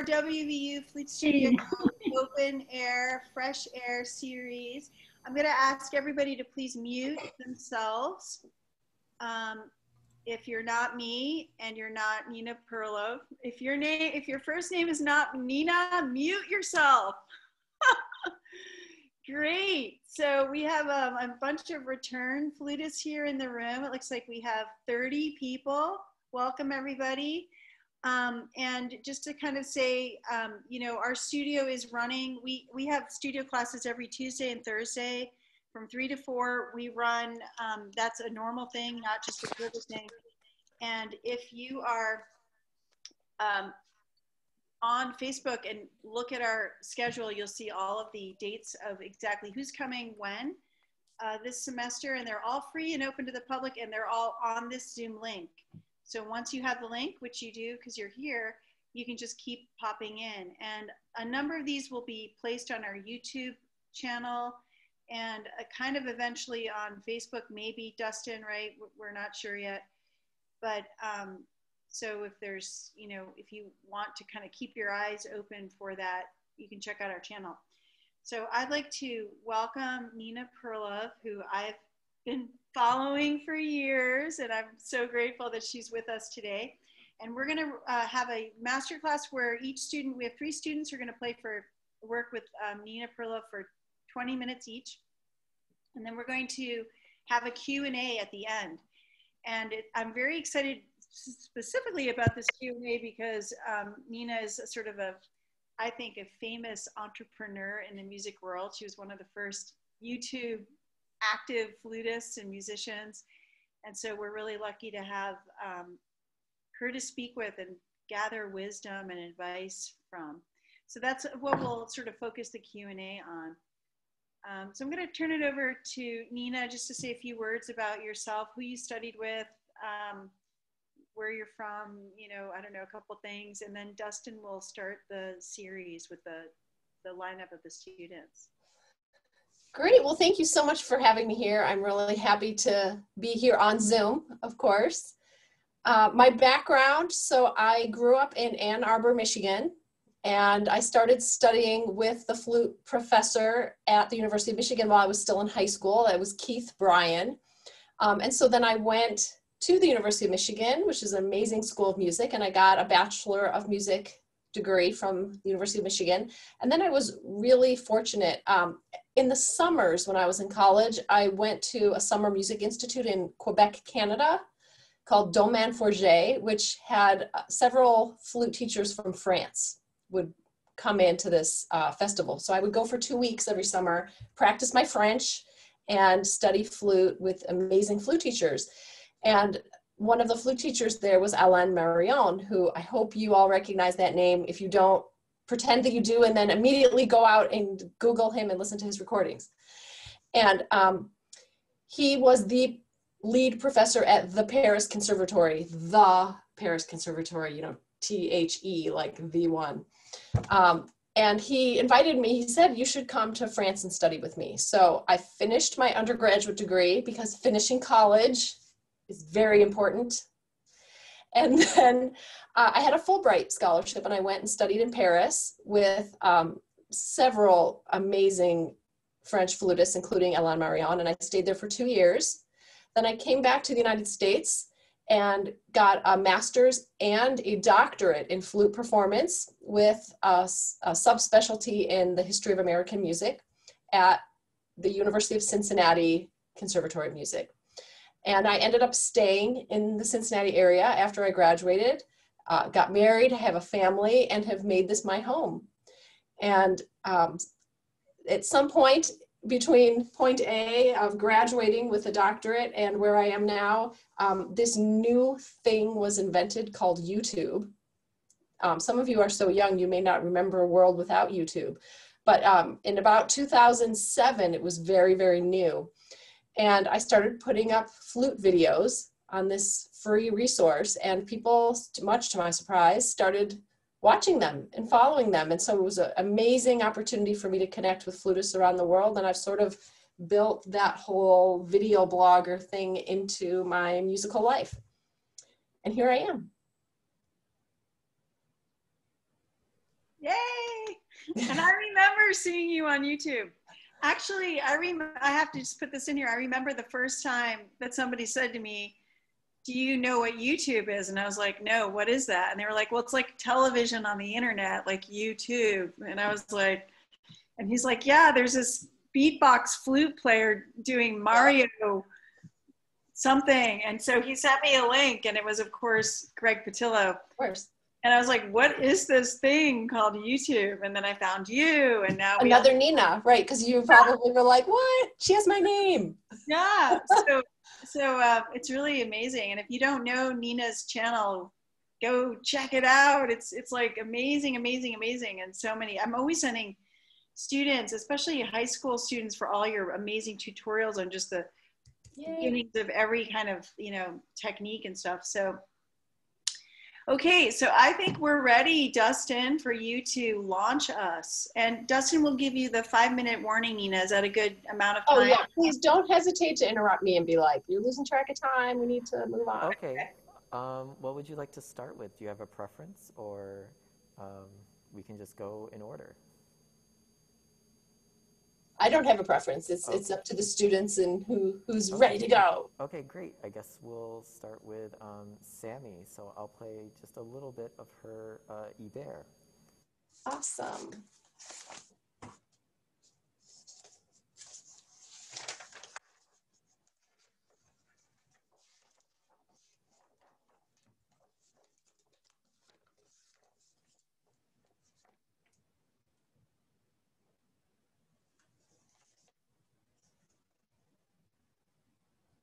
WVU Flute Studio Open Air Fresh Air Series. I'm going to ask everybody to please mute themselves. Um, if you're not me and you're not Nina Perlove, if your name, if your first name is not Nina, mute yourself. Great. So we have um, a bunch of return flutists here in the room. It looks like we have 30 people. Welcome everybody. Um, and just to kind of say, um, you know, our studio is running. We we have studio classes every Tuesday and Thursday from three to four. We run. Um, that's a normal thing, not just a privilege thing. And if you are um, on Facebook and look at our schedule, you'll see all of the dates of exactly who's coming when uh, this semester, and they're all free and open to the public, and they're all on this Zoom link. So once you have the link, which you do because you're here, you can just keep popping in. And a number of these will be placed on our YouTube channel and kind of eventually on Facebook, maybe Dustin, right? We're not sure yet. But um, so if there's, you know, if you want to kind of keep your eyes open for that, you can check out our channel. So I'd like to welcome Nina Perlove, who I've been following for years, and I'm so grateful that she's with us today. And we're going to uh, have a master class where each student, we have three students who are going to play for work with um, Nina Perlove for 20 minutes each. And then we're going to have a Q&A at the end. And it, I'm very excited specifically about this Q&A because um, Nina is sort of a, I think, a famous entrepreneur in the music world. She was one of the first YouTube active flutists and musicians. And so we're really lucky to have um, her to speak with and gather wisdom and advice from. So that's what we'll sort of focus the Q&A on. Um, so I'm going to turn it over to Nina just to say a few words about yourself, who you studied with, um, where you're from, you know, I don't know, a couple things, and then Dustin will start the series with the, the lineup of the students. Great. Well, thank you so much for having me here. I'm really happy to be here on Zoom, of course. Uh, my background, so I grew up in Ann Arbor, Michigan, and I started studying with the flute professor at the University of Michigan while I was still in high school. That was Keith Bryan. Um, and so then I went to the University of Michigan, which is an amazing school of music, and I got a Bachelor of Music degree from the University of Michigan. And then I was really fortunate. Um, in the summers when I was in college, I went to a summer music institute in Quebec, Canada called Domaine Forget, which had uh, several flute teachers from France would come into this uh, festival. So I would go for two weeks every summer, practice my French and study flute with amazing flute teachers. And one of the flute teachers there was Alain Marion, who I hope you all recognize that name. If you don't, pretend that you do and then immediately go out and Google him and listen to his recordings. And um, he was the lead professor at the Paris Conservatory, the Paris Conservatory, you know, T H E, like the one. Um, and he invited me, he said, You should come to France and study with me. So I finished my undergraduate degree because finishing college is very important. And then uh, I had a Fulbright scholarship and I went and studied in Paris with um, several amazing French flutists, including Alain Marion, and I stayed there for two years. Then I came back to the United States and got a master's and a doctorate in flute performance with a, a subspecialty in the history of American music at the University of Cincinnati Conservatory of Music. And I ended up staying in the Cincinnati area after I graduated uh, got married, have a family, and have made this my home. And um, at some point between point A of graduating with a doctorate and where I am now, um, this new thing was invented called YouTube. Um, some of you are so young, you may not remember a world without YouTube. But um, in about 2007, it was very, very new. And I started putting up flute videos on this free resource and people much to my surprise started watching them and following them and so it was an amazing opportunity for me to connect with flutists around the world and i've sort of built that whole video blogger thing into my musical life and here i am Yay! and I remember seeing you on YouTube. Actually, I rem- I have to just put this in here. I remember the first time that somebody said to me, "Do you know what YouTube is?" And I was like, "No, what is that?" And they were like, "Well, it's like television on the internet, like YouTube." And I was like, and he's like, "Yeah, there's this beatbox flute player doing Mario something." And so he sent me a link, and it was, of course, Greg Pattillo. Of course. And I was like, what is this thing called YouTube? And then I found you, and now Another Nina, right? Because you probably were like, what? She has my name. yeah. So, so uh, it's really amazing. And if you don't know Nina's channel, go check it out. It's it's like amazing, amazing, amazing, and so many. I'm always sending students, especially high school students, for all your amazing tutorials on just the beginnings of every kind of you know technique and stuff. So. Okay, so I think we're ready, Dustin, for you to launch us. And Dustin will give you the five minute warning, Nina. Is that a good amount of time? Oh, yeah. Please don't hesitate to interrupt me and be like, you're losing track of time. We need to move on. Okay. Um, what would you like to start with? Do you have a preference, or um, we can just go in order? I don't have a preference. It's it's up to the students and who who's ready to go. Okay, great. I guess we'll start with um, Sammy. So I'll play just a little bit of her uh, Ibert. Awesome.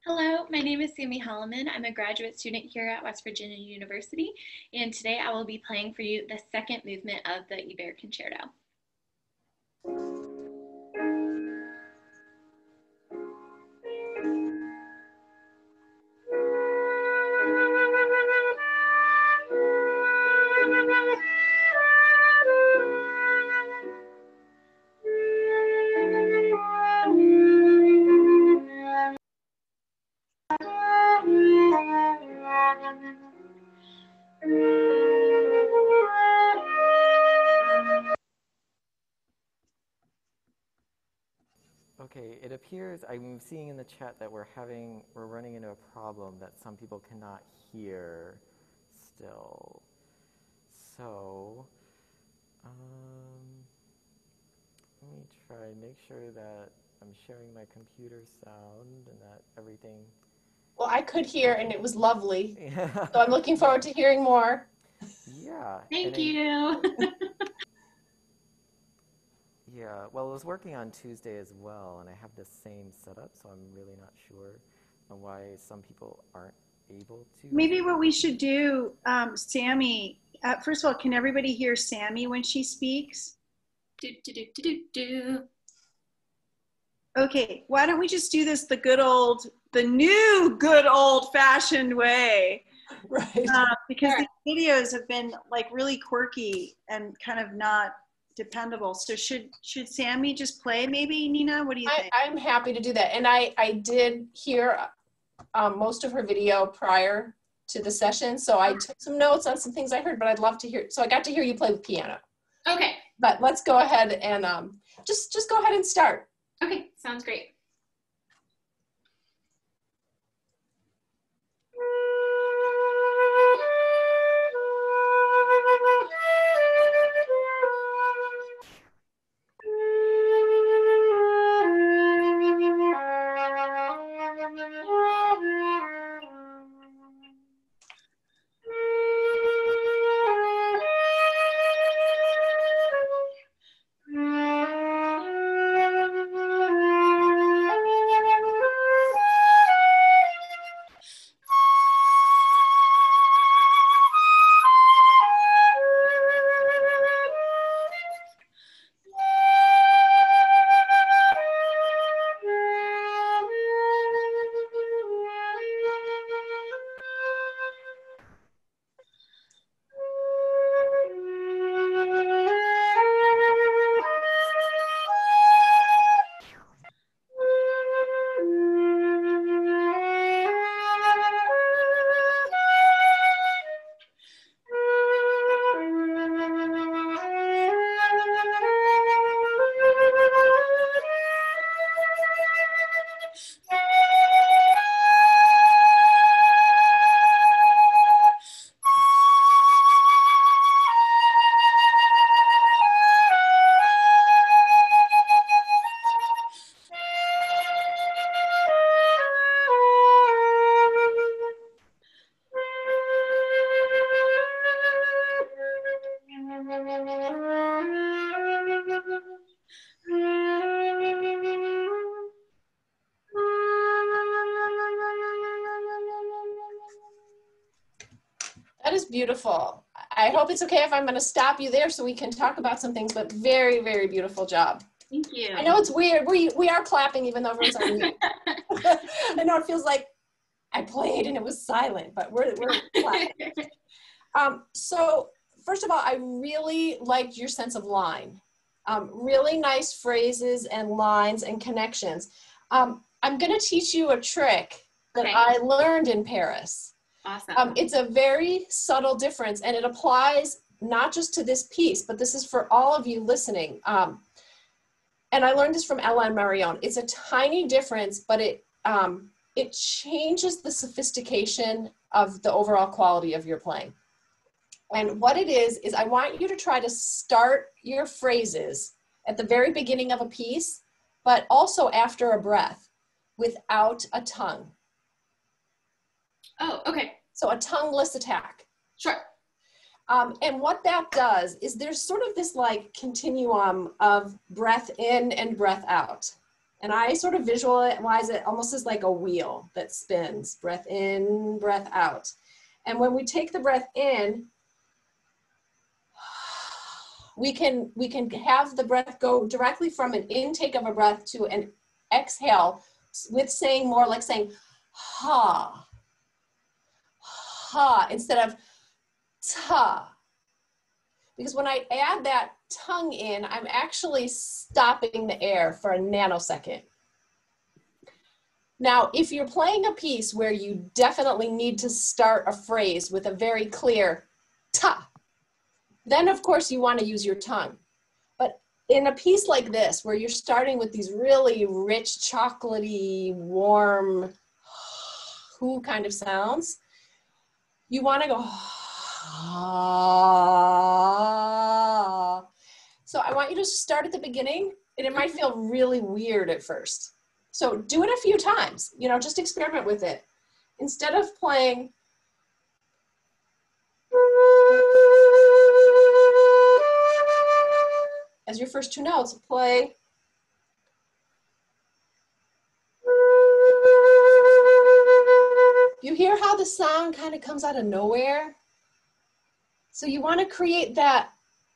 Hello, my name is Sammy Holloman. I'm a graduate student here at West Virginia University, and today I will be playing for you the second movement of the Ibert Concerto. Seeing in the chat that we're having we're running into a problem that some people cannot hear still. So, um, let me try and make sure that I'm sharing my computer sound and that everything. Well, I could hear and it was lovely. Yeah. So I'm looking forward to hearing more. Yeah. Thank and I- you. Yeah, well, I was working on Tuesday as well, and I have the same setup, so I'm really not sure on why some people aren't able to. Maybe what we should do, um, Sammy, uh, first of all, can everybody hear Sammy when she speaks? do, do, do, do, do, do. Okay, why don't we just do this the good old, the new good old fashioned way? Right. Uh, because Sure. the videos have been like really quirky and kind of not dependable. So should should Sammy just play maybe, Nina? What do you I, think? I'm happy to do that. And I, I did hear um, most of her video prior to the session. So I took some notes on some things I heard, but I'd love to hear. So I got to hear you play the piano. Okay, But let's go ahead and um, just, just go ahead and start. okay, sounds great. Beautiful. I hope it's okay if I'm going to stop you there so we can talk about some things, but very, very beautiful job. Thank you. I know it's weird. We, we are clapping even though everyone's on mute. I know it feels like I played and it was silent, but we're, we're clapping. Um, so first of all, I really liked your sense of line. Um, really nice phrases and lines and connections. Um, I'm going to teach you a trick that Okay. I learned in Paris. Awesome. Um, it's a very subtle difference, and it applies not just to this piece, but this is for all of you listening. Um, and I learned this from Alain Marion. It's a tiny difference, but it um, it changes the sophistication of the overall quality of your playing. And what it is is I want you to try to start your phrases at the very beginning of a piece, but also after a breath, without a tongue. oh, okay. So a tongueless attack. Sure. Um, and what that does is there's sort of this like continuum of breath in and breath out. And I sort of visualize it almost as like a wheel that spins breath in, breath out. And when we take the breath in, we can we can have the breath go directly from an intake of a breath to an exhale with saying more like saying ha ha instead of ta. Because when I add that tongue in, I'm actually stopping the air for a nanosecond. Now, if you're playing a piece where you definitely need to start a phrase with a very clear ta, then of course you want to use your tongue. But in a piece like this, where you're starting with these really rich, chocolatey, warm, who kind of sounds, you want to go ah. So I want you to start at the beginning, and it might feel really weird at first. So do it a few times, you know, just experiment with it. Instead of playing as your first two notes, play hear how the sound kind of comes out of nowhere? So you want to create that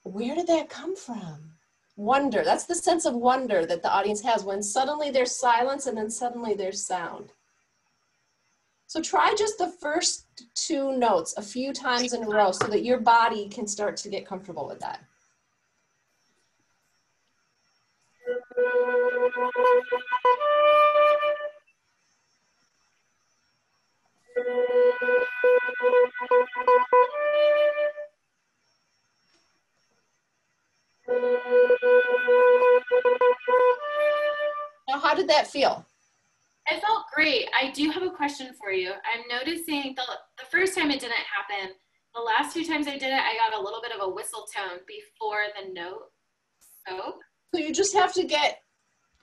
where did that come from? Wonder. That's the sense of wonder that the audience has when suddenly there's silence and then suddenly there's sound. So try just the first two notes a few times in a row so that your body can start to get comfortable with that. Now, how did that feel? It felt great. I do have a question for you. I'm noticing the, the first time it didn't happen. The last two times I did it, I got a little bit of a whistle tone before the note spoke. So you just have to get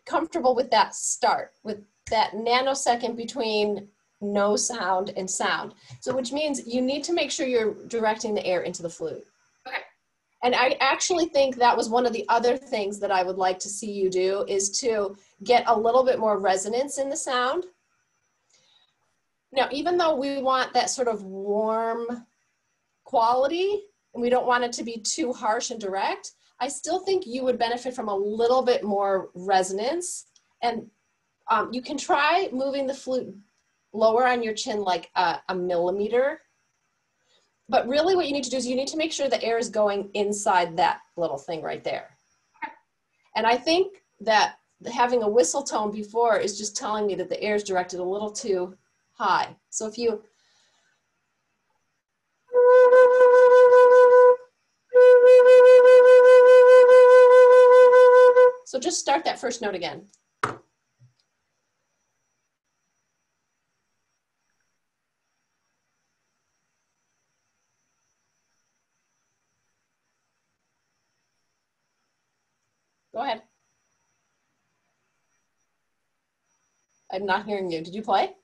comfortable with that start, with that nanosecond between no sound and sound. So which means you need to make sure you're directing the air into the flute. Okay. And I actually think that was one of the other things that I would like to see you do is to get a little bit more resonance in the sound. Now, even though we want that sort of warm quality and we don't want it to be too harsh and direct, I still think you would benefit from a little bit more resonance. And um, you can try moving the flute lower on your chin like a, a millimeter. But really, what you need to do is you need to make sure the air is going inside that little thing right there. And I think that having a whistle tone before is just telling me that the air is directed a little too high. So if you So just start that first note again. Go ahead. I'm not hearing you. Did you play?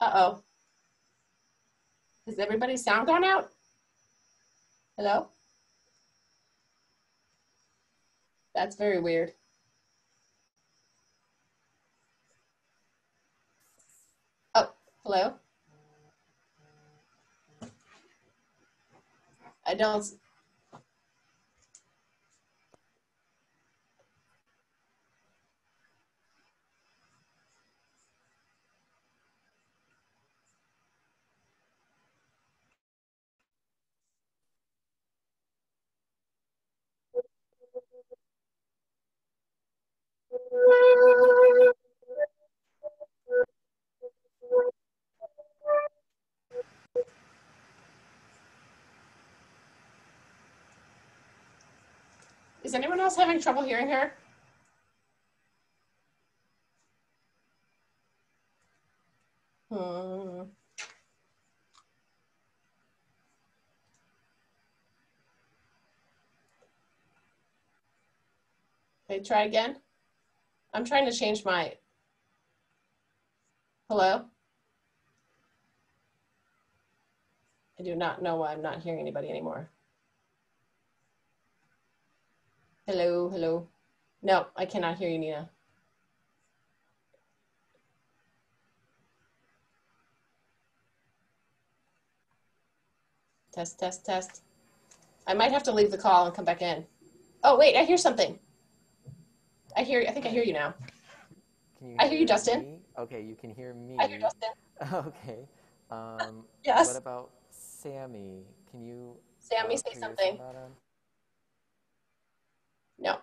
Uh-oh. Has everybody's sound gone out? Hello? That's very weird. Oh, hello? I don't. Is anyone else having trouble hearing her? Hmm. Okay, try again. I'm trying to change my. Hello? I do not know why I'm not hearing anybody anymore. Hello, hello. No, I cannot hear you, Nina. Test, test, test. I might have to leave the call and come back in. Oh, wait, I hear something. I hear, I think I hear you now. Can you I hear you, Justin. me? Okay, you can hear me. I hear Justin. Okay. Um, Yes. What about Sammy? Can you? Sammy, uh, say something. No.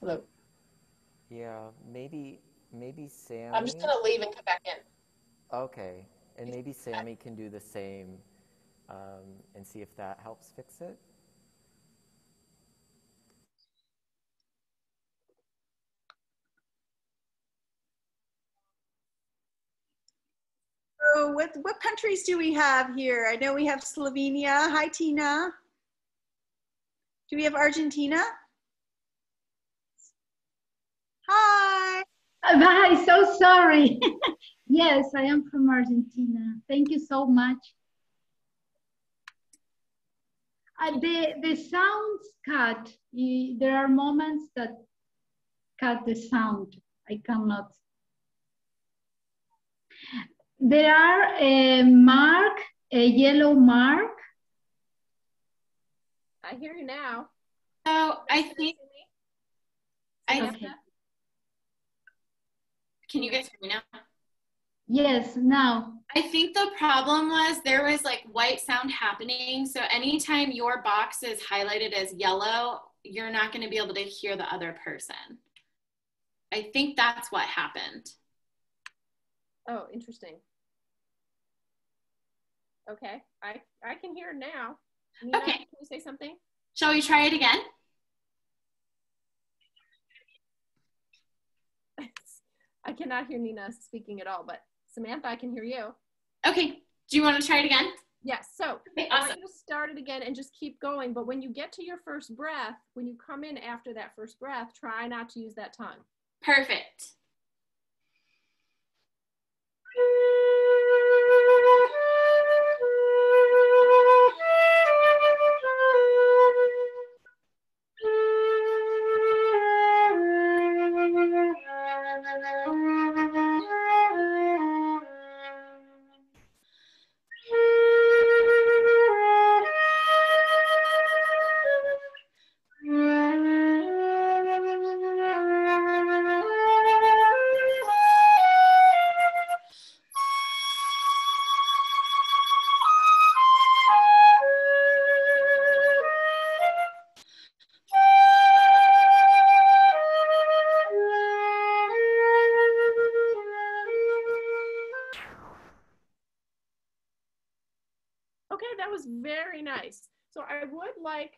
Hello. Yeah, maybe maybe Sammy. I'm just gonna leave and come back in. Okay, and maybe Sammy can do the same, um, and see if that helps fix it. So what, what countries do we have here? I know we have Slovenia. Hi, Tina. Do we have Argentina? Hi. Hi, so sorry. yes, I am from Argentina. Thank you so much. Uh, the the sounds cut. There are moments that cut the sound. I cannot. There are a mark, a yellow mark. I hear you now. So I think I Okay. can you guys hear me now? Yes, now. I think the problem was there was like white sound happening. So anytime your box is highlighted as yellow, you're not going to be able to hear the other person. I think that's what happened. Oh, interesting. Okay, I I can hear now. Nina, Okay. Can you say something? Shall we try it again? I cannot hear Nina speaking at all, but Samantha, I can hear you. Okay. Do you want to try it again? Yes. So Okay, I awesome. want you to start it again and just keep going. But when you get to your first breath, when you come in after that first breath, try not to use that tongue. Perfect.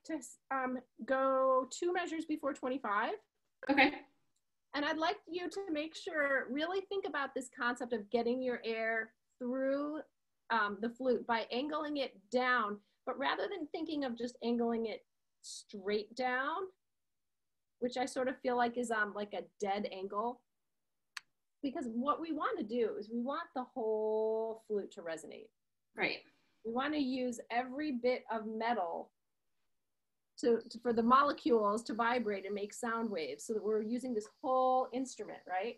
To um, go two measures before 25. Okay. And I'd like you to make sure, really think about this concept of getting your air through um, the flute by angling it down. But rather than thinking of just angling it straight down, which I sort of feel like is um, like a dead angle, because what we want to do is we want the whole flute flute to resonate. Right. We want to use every bit of metal to, to, for the molecules to vibrate and make sound waves so that we're using this whole instrument, right?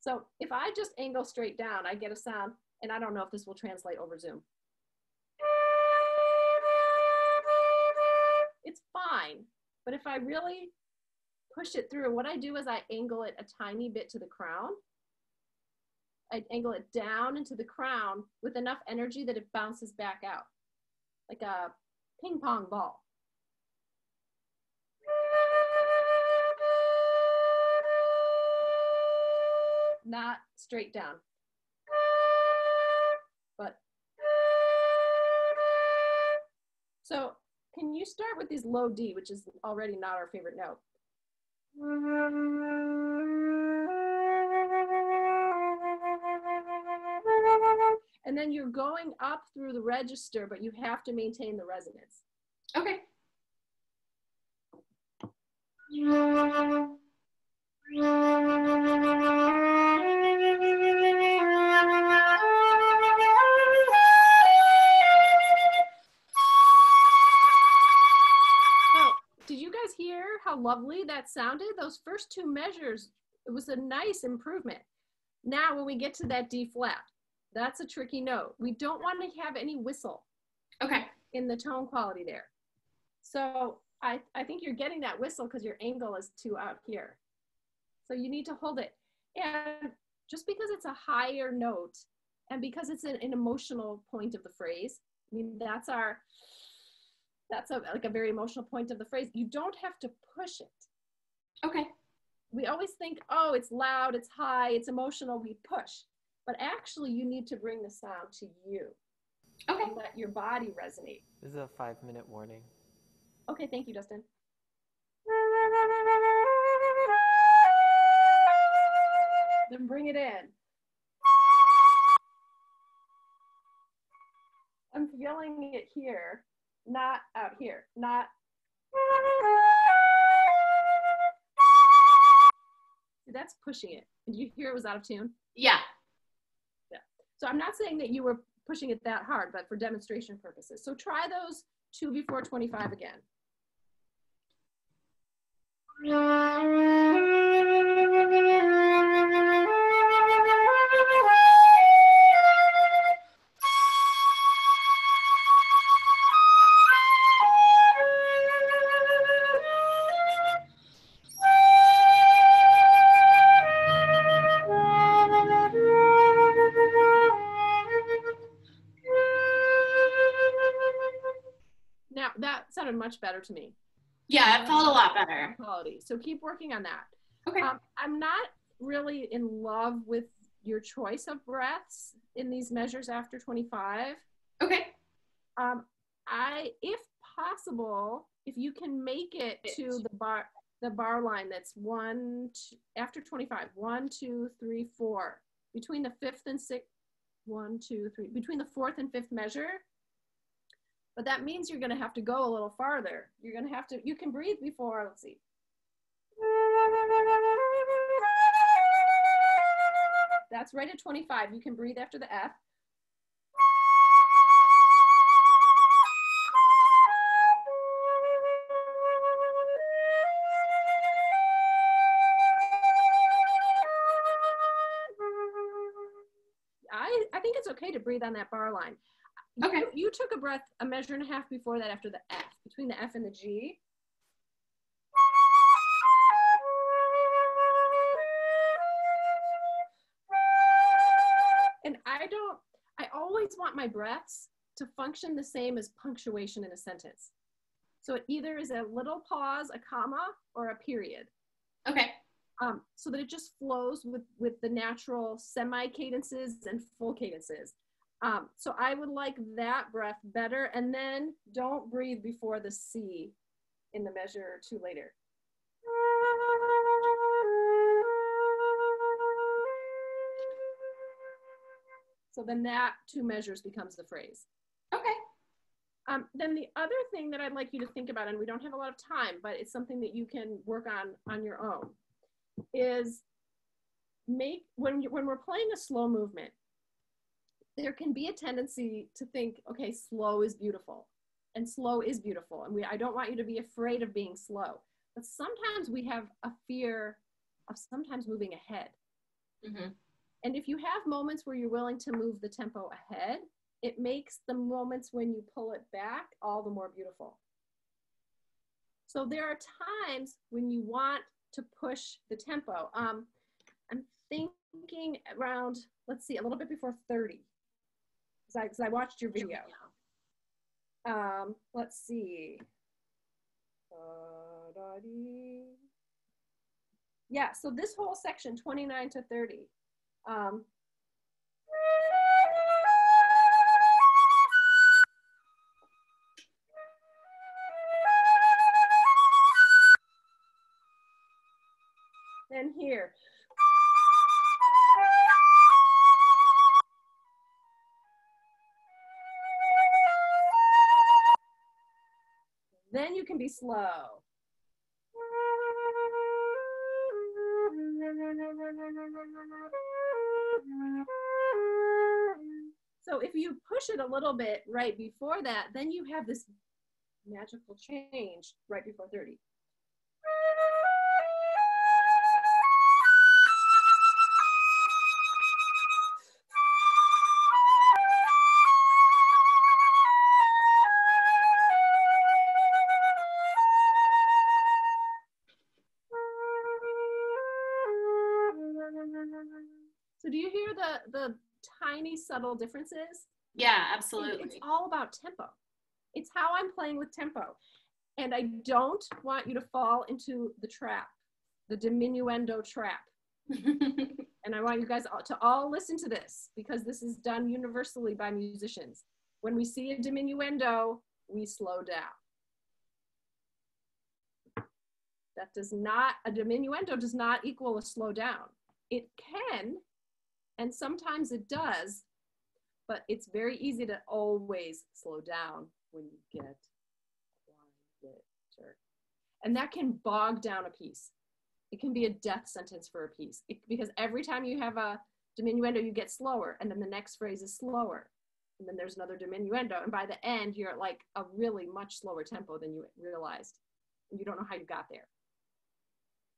So if I just angle straight down, I get a sound, and I don't know if this will translate over Zoom. It's fine, but if I really push it through, what I do is I angle it a tiny bit to the crown. I angle it down into the crown with enough energy that it bounces back out, like a ping pong ball. Not straight down, but so can you start with these low D, which is already not our favorite note? And then you're going up through the register, but you have to maintain the resonance. Okay. So, how lovely that sounded? Those first two measures, it was a nice improvement. Now, when we get to that D flat, that's a tricky note. We don't want to have any whistle Okay. in the tone quality there. So I, I think you're getting that whistle because your angle is too out here. So you need to hold it. And just because it's a higher note and because it's an, an emotional point of the phrase, I mean, that's our, that's a, like a very emotional point of the phrase. You don't have to push it. Okay. We always think, oh, it's loud, it's high, it's emotional, we push. But actually, you need to bring the sound to you Okay. and let your body resonate. This is a five minute warning. Okay, thank you, Dustin. Then bring it in. I'm feeling it here, not out here, not. That's pushing it. Did you hear it was out of tune? Yeah. Yeah. So I'm not saying that you were pushing it that hard, but for demonstration purposes. So try those two before 25 again. Much better to me. Yeah, it felt a lot better. Quality. So keep working on that. Okay. Um, I'm not really in love with your choice of breaths in these measures after 25. Okay. Um, I, if possible, if you can make it to the bar, the bar line that's one two, after 25, one, two, three, four, between the fifth and sixth, one, two, three, between the fourth and fifth measure. But that means you're going to have to go a little farther. You're going to have to, you can breathe before, let's see. That's right at 25. You can breathe after the F. I, I think it's okay to breathe on that bar line. You- Okay. You, took a breath a measure and a half before that after the F, between the F and the G. And I don't, I always want my breaths to function the same as punctuation in a sentence. So it either is a little pause, a comma, or a period. Okay. Um, so that it just flows with, with the natural semi cadences and full cadences. Um, so I would like that breath better. And then don't breathe before the C in the measure or two later. So then that two measures becomes the phrase. Okay. Um, then the other thing that I'd like you to think about, and we don't have a lot of time, but it's something that you can work on on your own, is make when you, when we're playing a slow movement, there can be a tendency to think, okay, slow is beautiful. And slow is beautiful. And we, I don't want you to be afraid of being slow. But sometimes we have a fear of sometimes moving ahead. Mhm. And if you have moments where you're willing to move the tempo ahead, it makes the moments when you pull it back all the more beautiful. So there are times when you want to push the tempo. Um, I'm thinking around, let's see, a little bit before 30. Because I, I, watched your video. Um, let's see. Yeah, so this whole section, 29 to 30. Um, and here. Can be slow. So if you push it a little bit right before that, then you have this magical change right before 30. The the tiny subtle differences? Yeah, absolutely. It's all about tempo. It's how I'm playing with tempo. And I don't want you to fall into the trap, the diminuendo trap. and I want you guys all, to all listen to this because this is done universally by musicians. When we see a diminuendo, we slow down. That does not, a diminuendo does not equal a slow down. It can, and sometimes it does, but it's very easy to always slow down when you get quieter. And that can bog down a piece. It can be a death sentence for a piece it, because every time you have a diminuendo, you get slower, and then the next phrase is slower. And then there's another diminuendo. And by the end, you're at like a really much slower tempo than you realized. And you don't know how you got there.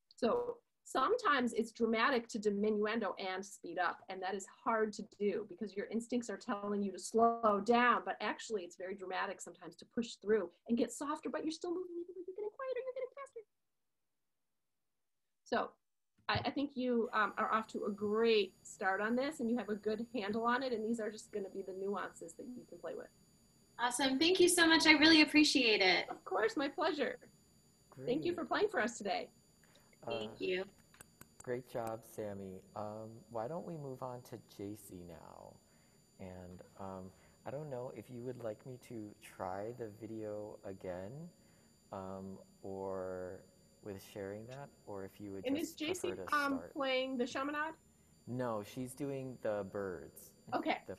So sometimes it's dramatic to diminuendo and speed up and that is hard to do because your instincts are telling you to slow down but actually it's very dramatic sometimes to push through and get softer but you're still moving even you're getting quieter you're getting faster. So I, I think you um, are off to a great start on this and you have a good handle on it and these are just going to be the nuances that you can play with. Awesome. Thank you so much. I really appreciate it. Of course. My pleasure. Great. thank you for playing for us today. Thank uh, you. Great job, Sammy. Um, why don't we move on to Jacey now? And um, I don't know if you would like me to try the video again um, or with sharing that, or if you would and just is Jacey um, playing the chaminade? No, she's doing the birds. Okay. The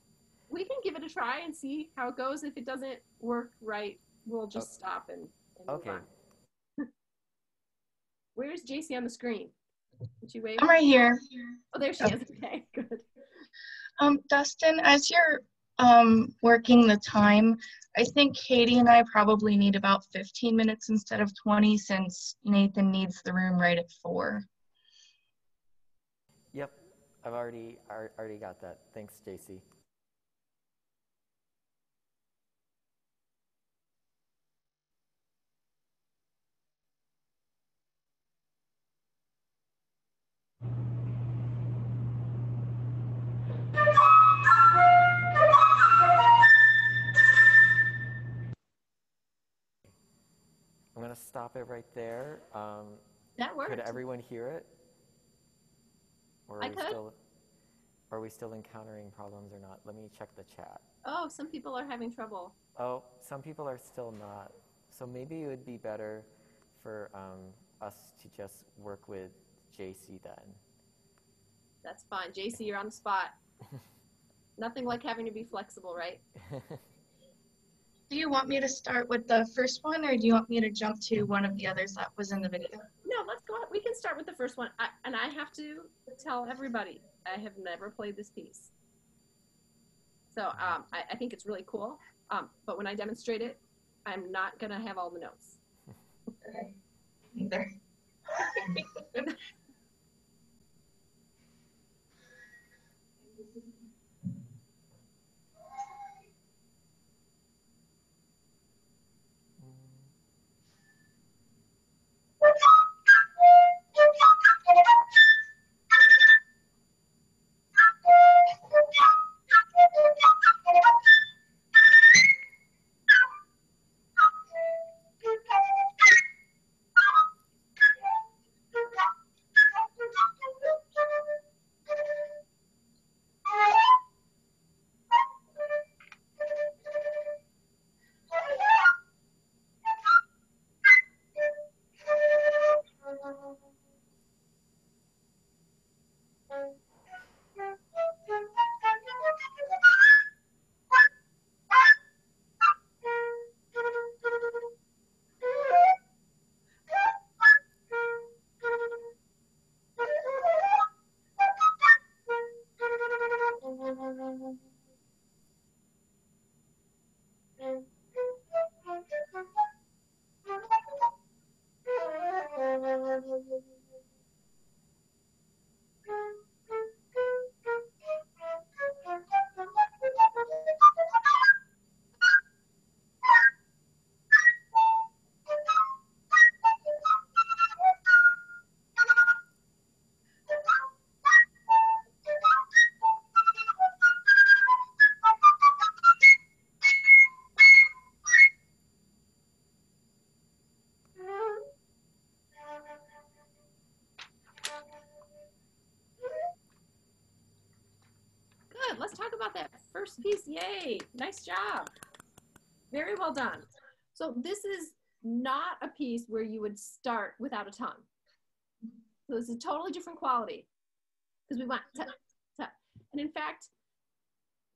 we can give it a try and see how it goes. If it doesn't work right, we'll just oh. stop and, and okay. Where's Jacey on the screen? Did you wave? I'm right here. Oh, there she oh. is. Okay, good. Um, Dustin, as you're um, working the time, I think Katie and I probably need about 15 minutes instead of 20 since Nathan needs the room right at 4. Yep, I've already already got that. Thanks, Jacey. I'm going to stop it right there. Um, that works. Could everyone hear it? Or I could. Still, are we still encountering problems or not? Let me check the chat. Oh, some people are having trouble. Oh, some people are still not. So maybe it would be better for um, us to just work with Jacey then. That's fine. Jacey, you're on the spot. Nothing like having to be flexible, right? Do you want me to start with the first one or do you want me to jump to one of the others that was in the video? No, let's go. We can start with the first one. I, and I have to tell everybody, I have never played this piece. So um, I, I think it's really cool. Um, but when I demonstrate it, I'm not going to have all the notes. Okay. Either. Yay. Nice job. Very well done. So this is not a piece where you would start without a tongue. So this is a totally different quality because we want and in fact,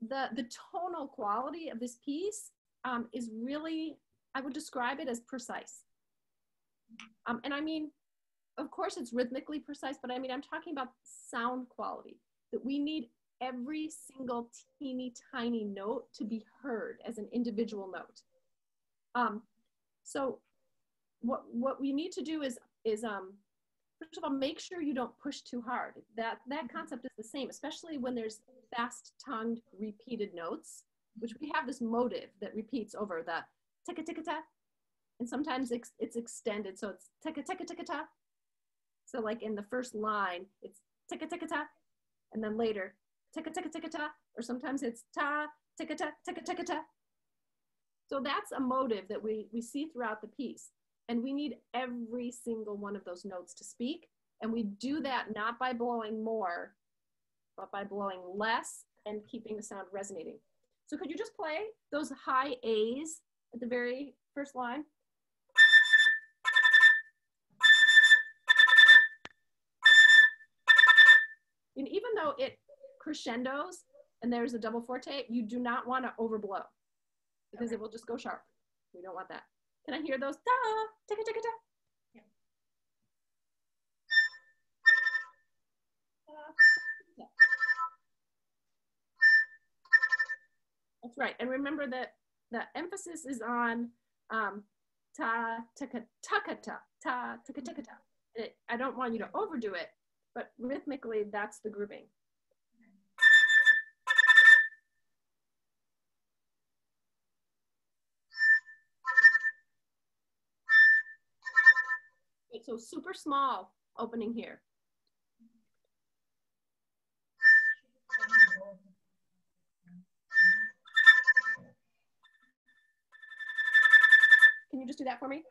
the, the tonal quality of this piece um, is really, I would describe it as precise. Um, and I mean, of course it's rhythmically precise, but I mean, I'm talking about sound quality that we need every single teeny tiny note to be heard as an individual note. Um, so what, what we need to do is, is um, first of all, make sure you don't push too hard. That, that concept is the same, especially when there's fast tongued repeated notes, which we have this motive that repeats over the ticka ticka ta. And sometimes it's, it's extended, so it's ticka ticka ticka ta. So like in the first line, it's ticka ticka ta, and then later ticka ticka ticka ta, or sometimes it's ta ticka ta ticka ticka ta. So that's a motive that we, we see throughout the piece. And we need every single one of those notes to speak. And we do that not by blowing more, but by blowing less and keeping the sound resonating. So could you just play those high A's at the very first line? And even though it crescendos and there's a double forte, you do not want to overblow because it will just go sharp. We don't want that. Can I hear those? Da, ticka, ticka, da. Yeah. Da, That's right. And remember that the emphasis is on um, ta, ticka, taka, ta, ta, ticka, ticka, ta. I don't want you to overdo it, but rhythmically, that's the grouping. So super small opening here. Can you just do that for me?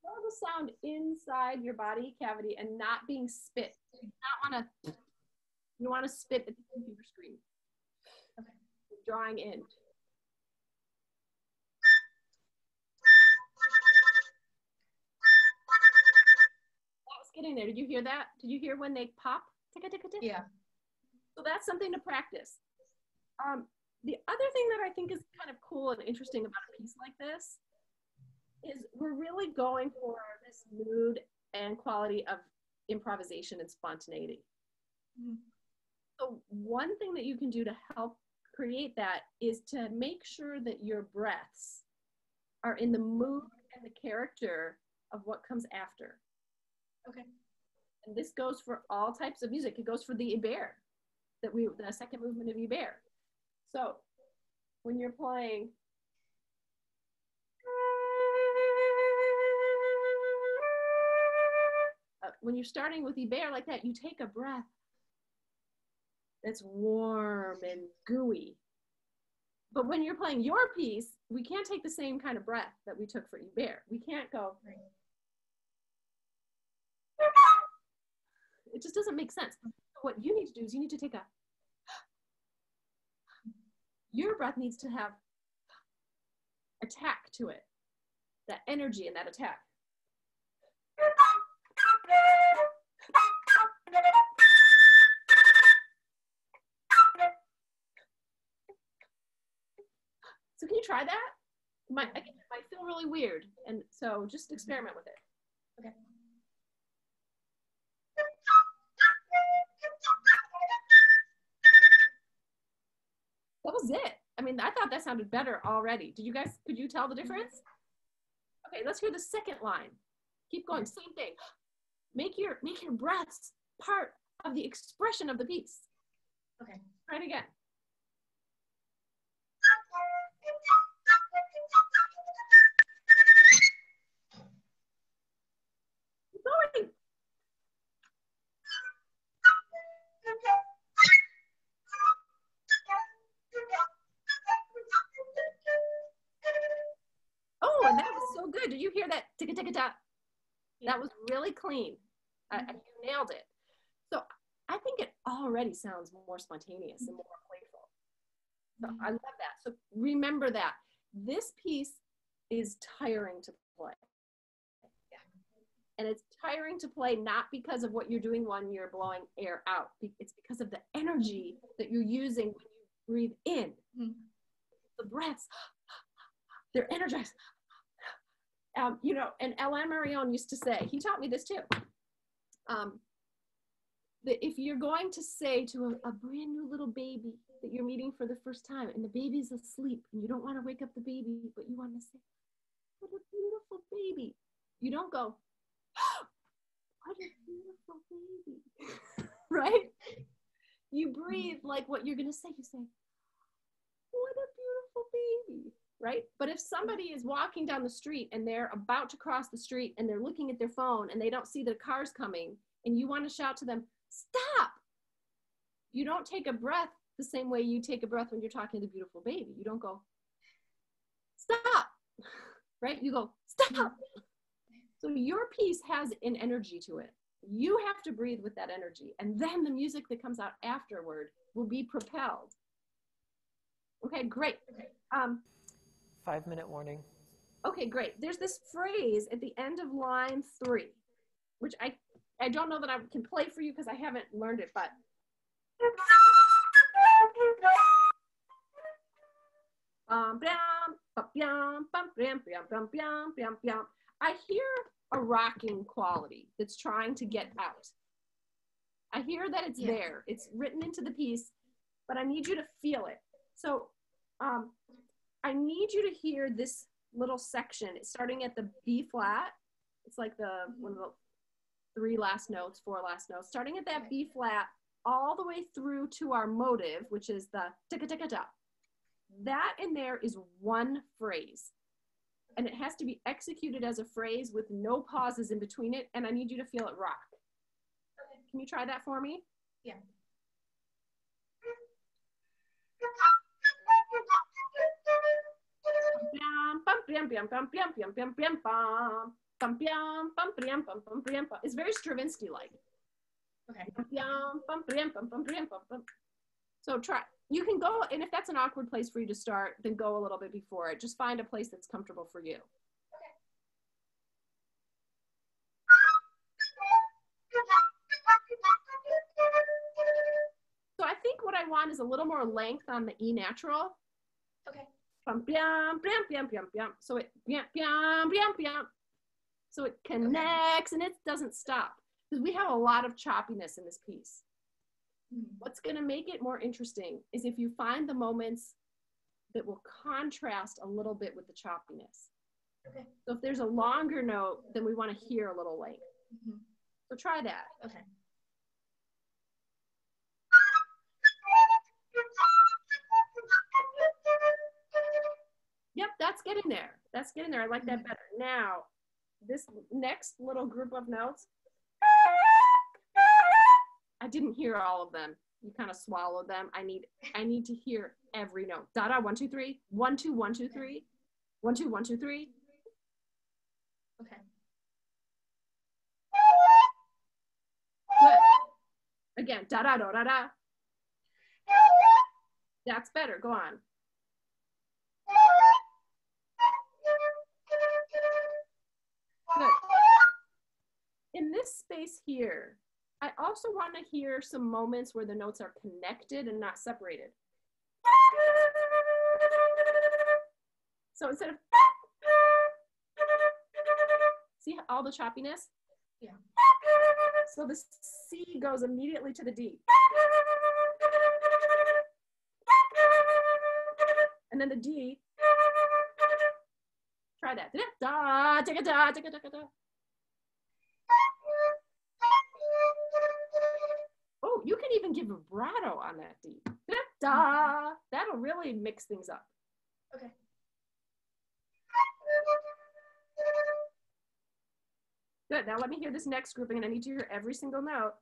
Feel the sound inside your body cavity and not being spit. You not want to. You want to spit at the computer screen. Drawing in. That was getting there. Did you hear that? Did you hear when they pop? Ticka, ticka, ticka. Yeah. So that's something to practice. Um, the other thing that I think is kind of cool and interesting about a piece like this is we're really going for this mood and quality of improvisation and spontaneity. Mhm. So one thing that you can do to help create that is to make sure that your breaths are in the mood and the character of what comes after. Okay. And this goes for all types of music. It goes for the Ibert, that we the second movement of Ibert. So when you're playing uh, when you're starting with Ibert like that, you take a breath that's warm and gooey. But when you're playing your piece, we can't take the same kind of breath that we took for Ibert. We can't go. It just doesn't make sense. What you need to do is you need to take a. Your breath needs to have attack to it, that energy and that attack. So can you try that? It might, again, it might feel really weird, and so just experiment with it. Okay. That was it. I mean, I thought that sounded better already. Did you guys? Could you tell the mm-hmm. difference? Okay, let's hear the second line. Keep going. Same thing. Make your make your breaths part of the expression of the piece. Okay. Try it again. Hear that? Ticka ticka tock. That was really clean. I, I- you nailed it. So I think it already sounds more spontaneous and more playful. So I love that. So remember that this piece is tiring to play. And it's tiring to play not because of what you're doing when you're blowing air out. It's because of the energy that you're using when you breathe in. Mhm. The breaths, they're energized. Um, you know, and Alain Marion used to say, he taught me this too. Um, that if you're going to say to a, a brand new little baby that you're meeting for the first time and the baby's asleep and you don't want to wake up the baby, but you want to say, What a beautiful baby. You don't go, What a beautiful baby. right? You breathe like what you're going to say. You say, What a beautiful baby. Right? But if somebody is walking down the street and they're about to cross the street and they're looking at their phone and they don't see the cars coming and you want to shout to them, Stop. You don't take a breath the same way you take a breath when you're talking to the beautiful baby. You don't go, Stop. Right? You go, Stop. So your piece has an energy to it. You have to breathe with that energy. And then the music that comes out afterward will be propelled. Okay, great. Um, Five minute warning. Okay, great. There's this phrase at the end of line three, which I I don't know that I can play for you because I haven't learned it, but. I hear a rocking quality that's trying to get out. I hear that it's Yeah. there. It's written into the piece, but I need you to feel it. So um, I need you to hear this little section. It's starting at the B flat. It's like the one of the three last notes, four last notes. Starting at that B flat, all the way through to our motive, which is the ticka ticka ta. That in there is one phrase. And it has to be executed as a phrase with no pauses in between it. And I need you to feel it rock. Can you try that for me? Yeah. It's very Stravinsky-like. Okay. Bam, bum, bam, bum, bam, bam, bam, bam. So try. You can go, and if that's an awkward place for you to start, then go a little bit before it. Just find a place that's comfortable for you. So I think what I want is a little more length on the E natural. Okay. Bam. So it. So connects and it doesn't stop. because we have a lot of choppiness in this piece. What's going to make it more interesting is if you find the moments that will contrast a little bit with the choppiness. Okay. So if there's a longer note, then we want to hear a little length. Mhm. So try that. Okay. Yep, that's getting there. That's getting there. I like that mm. better. Now, this next little group of notes, I didn't hear all of them. You kind of swallowed them. I need I need to hear every note. Da da one two three one two one two three one two one two three. Okay. Good. Again, da da da da da. That's better. Go on. Good. In this space here, I also want to hear some moments where the notes are connected and not separated. So instead of see all the choppiness? Yeah. So the C goes immediately to the D. And then the D. Try that. Da, da, da, da, da, da, da. Oh, you can even give a vibrato on that D. Da, da. That'll really mix things up. Okay. Good. Now let me hear this next grouping, and I need you to hear every single note.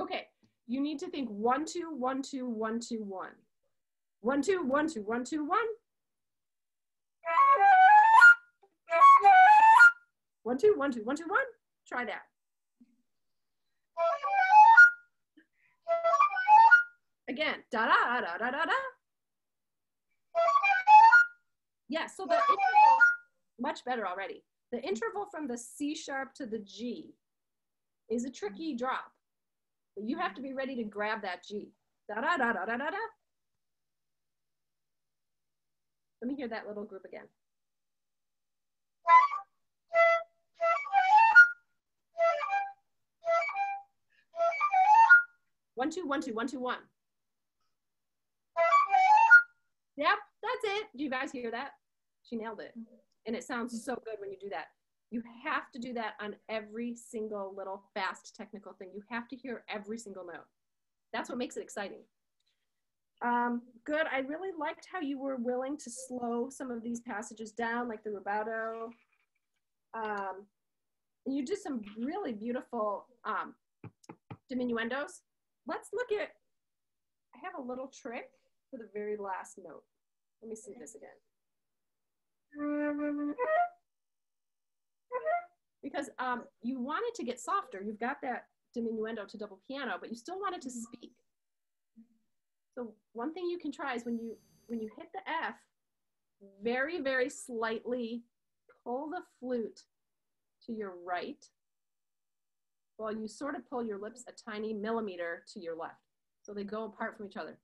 Okay. You need to think one, two, one, two, one, two, one. One, two, one, two, one, two, one. One, two, one, two, one, two, one. Try that. Again, da da da da da da. Yeah, so the interval, much better already. The interval from the C sharp to the G is a tricky drop. But you have to be ready to grab that G. Da da da da da da da. Let me hear that little group again. One, two, one, two, one, two, one. Yep, that's it. Do you guys hear that? She nailed it. And it sounds so good when you do that. You have to do that on every single little fast technical thing. You have to hear every single note. That's what makes it exciting. Um, good. I really liked how you were willing to slow some of these passages down, like the rubato. Um, you did some really beautiful um, diminuendos. Let's look at, I have a little trick for the very last note. Let me see this again. Because um, you wanted to get softer. You've got that diminuendo to double piano, but you still wanted to speak. So one thing you can try is when you when you hit the F, very, very slightly pull the flute to your right while you sort of pull your lips a tiny millimeter to your left. So they go apart from each other.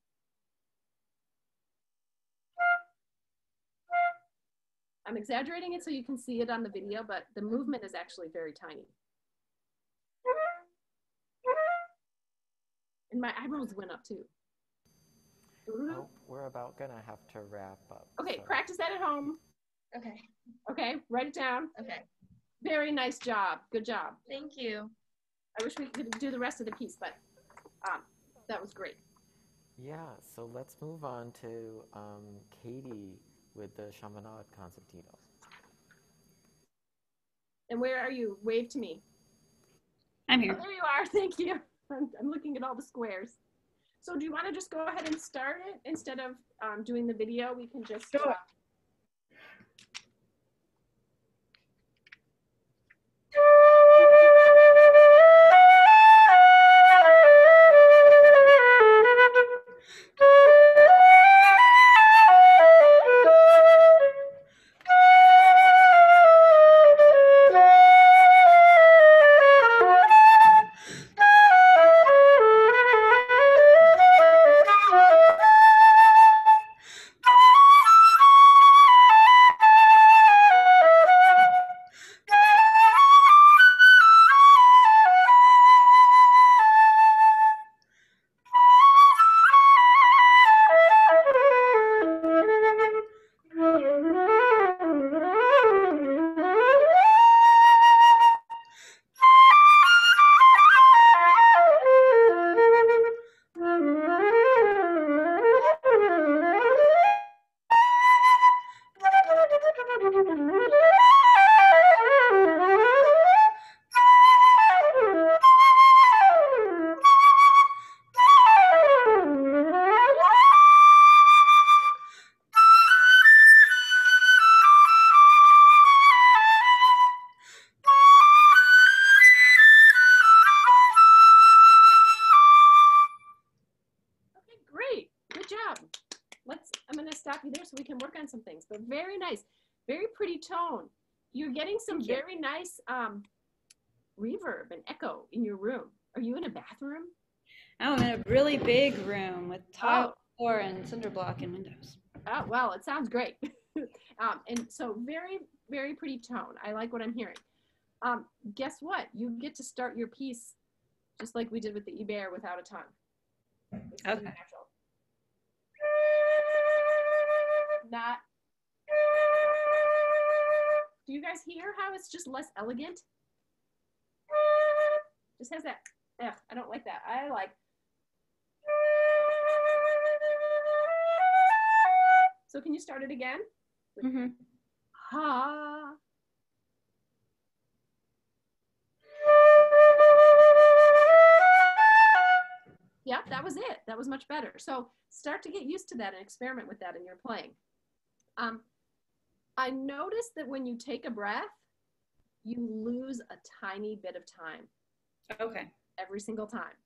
I'm exaggerating it so you can see it on the video, but the movement is actually very tiny. And my eyebrows went up too. Oh, we're about gonna have to wrap up. Okay, so- practice that at home. Okay. Okay, write it down. Okay. Very nice job. Good job. Thank you. I wish we could do the rest of the piece, but um, that was great. Yeah, so let's move on to um, Katie with the Chaminade Concertino. And where are you? Wave to me. I'm Oh, here. there you are. Thank you. I'm, I'm looking at all the squares. So do you want to just go ahead and start it instead of um, doing the video? We can just. Sure. On some things. But very nice, very pretty tone. You're getting some Thank you. very nice um, reverb and echo in your room. Are you in a bathroom? Oh, I'm in a really big room with tile Oh. floor and cinder block and windows. Oh, well, it sounds great. um, and so very, very pretty tone. I like what I'm hearing. Um, guess what? You get to start your piece just like we did with the Ibert without a tongue. It's Okay. natural. Not. Do you guys hear how it's just less elegant? Just has that. Ugh, I don't like that. I like. So can you start it again? Mm -hmm. Ha. Yep, that was it. That was much better. So start to get used to that and experiment with that in your playing. Um, I noticed that when you take a breath, you lose a tiny bit of time Okay. every single time.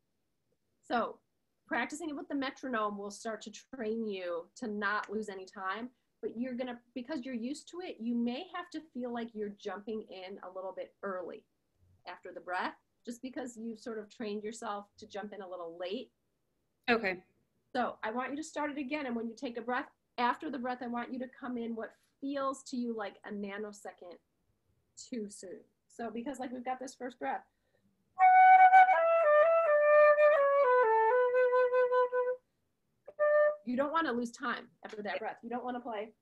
So practicing it with the metronome will start to train you to not lose any time. But you're gonna, because you're used to it, you may have to feel like you're jumping in a little bit early after the breath, just because you've sort of trained yourself to jump in a little late. Okay. So I want you to start it again. And when you take a breath, after the breath, I want you to come in what feels to you like a nanosecond too soon. So because like we've got this first breath. You don't want to lose time after that breath. You don't want to play.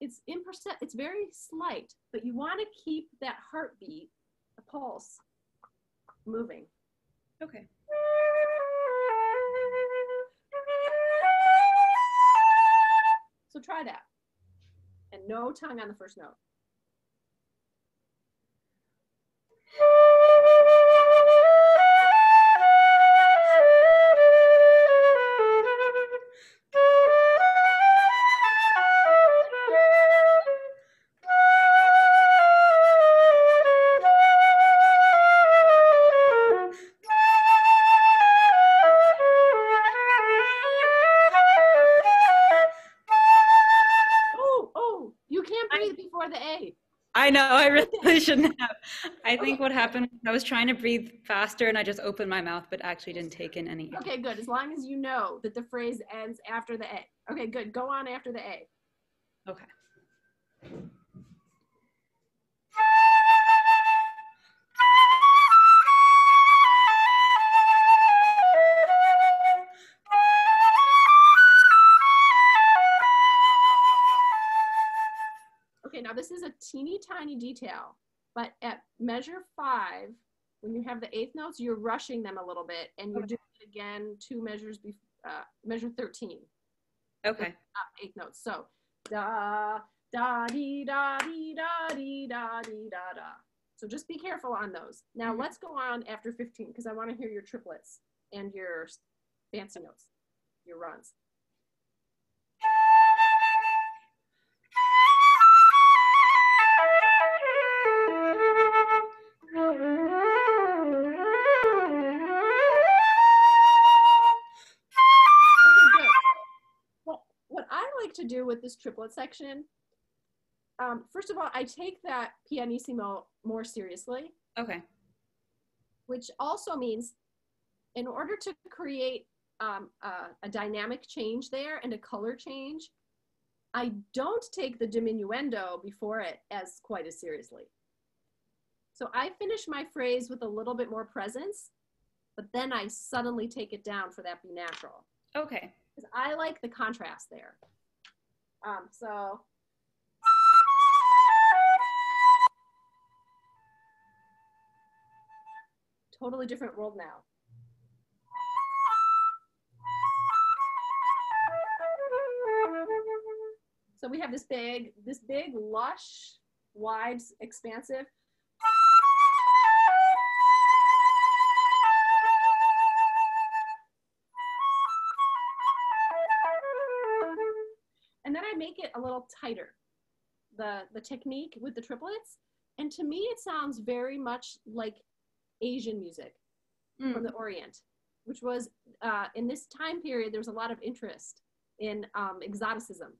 It's impercep- it's very slight, but you want to keep that heartbeat, the pulse, moving. Okay. So try that. And no tongue on the first note. Shouldn't have. I think what happened, I was trying to breathe faster and I just opened my mouth, but actually didn't take in any. Okay, good. As long as you know that the phrase ends after the A. Okay, good. Go on after the A. Okay. Okay, now this is a teeny tiny detail, but at measure five, when you have the eighth notes, you're rushing them a little bit, and you're Okay. doing it again two measures before uh, measure 13, Okay. not eighth notes. So da da dee da dee da dee da dee da da. So just be careful on those. Now Mhm. let's go on after 15 because I want to hear your triplets and your fancy notes, your runs. To do with this triplet section, um, first of all, I take that pianissimo more seriously, Okay. which also means in order to create um, a, a dynamic change there and a color change, I don't take the diminuendo before it as quite as seriously. So I finish my phrase with a little bit more presence, but then I suddenly take it down for that B natural. Okay. because I like the contrast there. Um, so. Totally different world now. So we have this big, this big, lush, wide, expansive. Little tighter, the the technique with the triplets. And to me, it sounds very much like Asian music from Mm. the Orient. which was uh, in this time period, there was a lot of interest in um, exoticism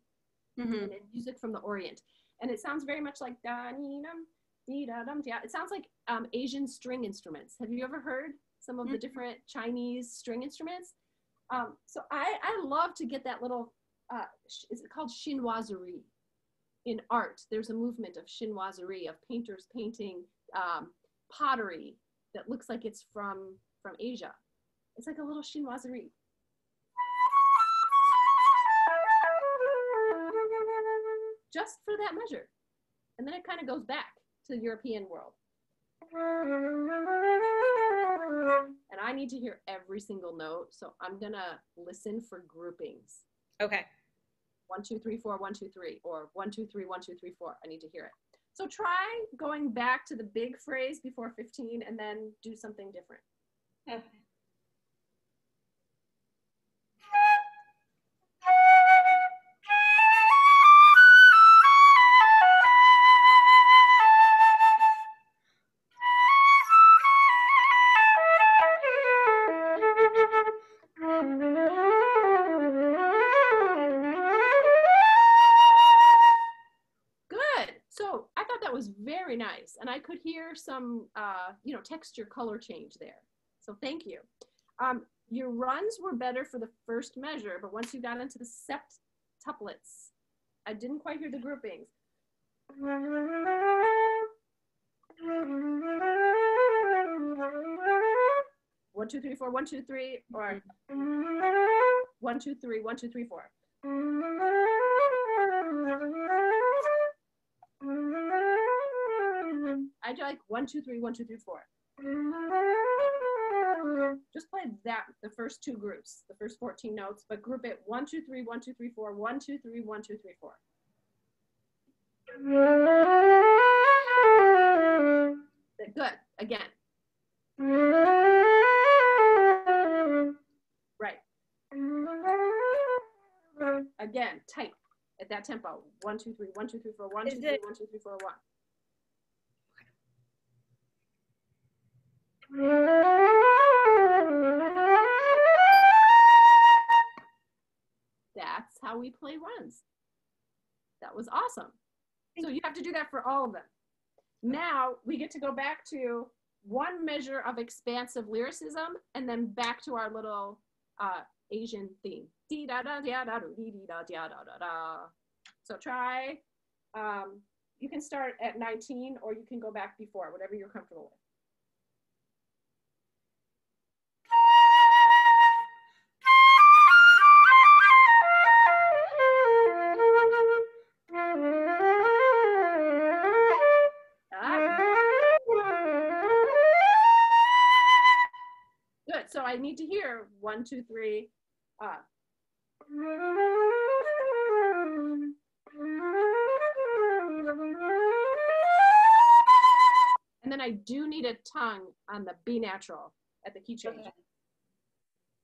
hmm and in music from the Orient. And it sounds very much like da dee dum dee da dum. It sounds like um, Asian string instruments. Have you ever heard some of the Mhm. different Chinese string instruments? Um, so I, I love to get that little, uh, is it called chinoiserie? In art, there's a movement of chinoiserie, of painters painting um, pottery that looks like it's from, from Asia. It's like a little chinoiserie. just for that measure. And then it kind of goes back to the European world. And I need to hear every single note. So I'm to listen for groupings. Okay. One, two, three, four, one, two, three, or one, two, three, one, two, three, four. I need to hear it. So try going back to the big phrase before 15 and then do something different. Okay. Some, uh, you know, texture color change there. So thank you. Um, your runs were better for the first measure, but once you got into the septuplets, I didn't quite hear the groupings. One, two, three, four, one, two, three, or one, two, three, one, two, three, four. I do like one, two, three, one, two, three, four. Just play that, the first two groups, the first 14 notes, but group it one, two, three, one, two, three, four, one, two, three, one, two, three, four. Good. Again. Right. Again, tight at that tempo. One, two, three, one, two, three, four, one, two, it- one, two, three, four, one. That's how we play runs. That was awesome. So you have to do that for all of them. Now we get to go back to one measure of expansive lyricism and then back to our little uh, Asian theme. So try. Um, you can start at 19 or you can go back before, whatever you're comfortable with. I need to hear one, two, three. Uh, and then I do need a tongue on the B natural at the key change. Okay.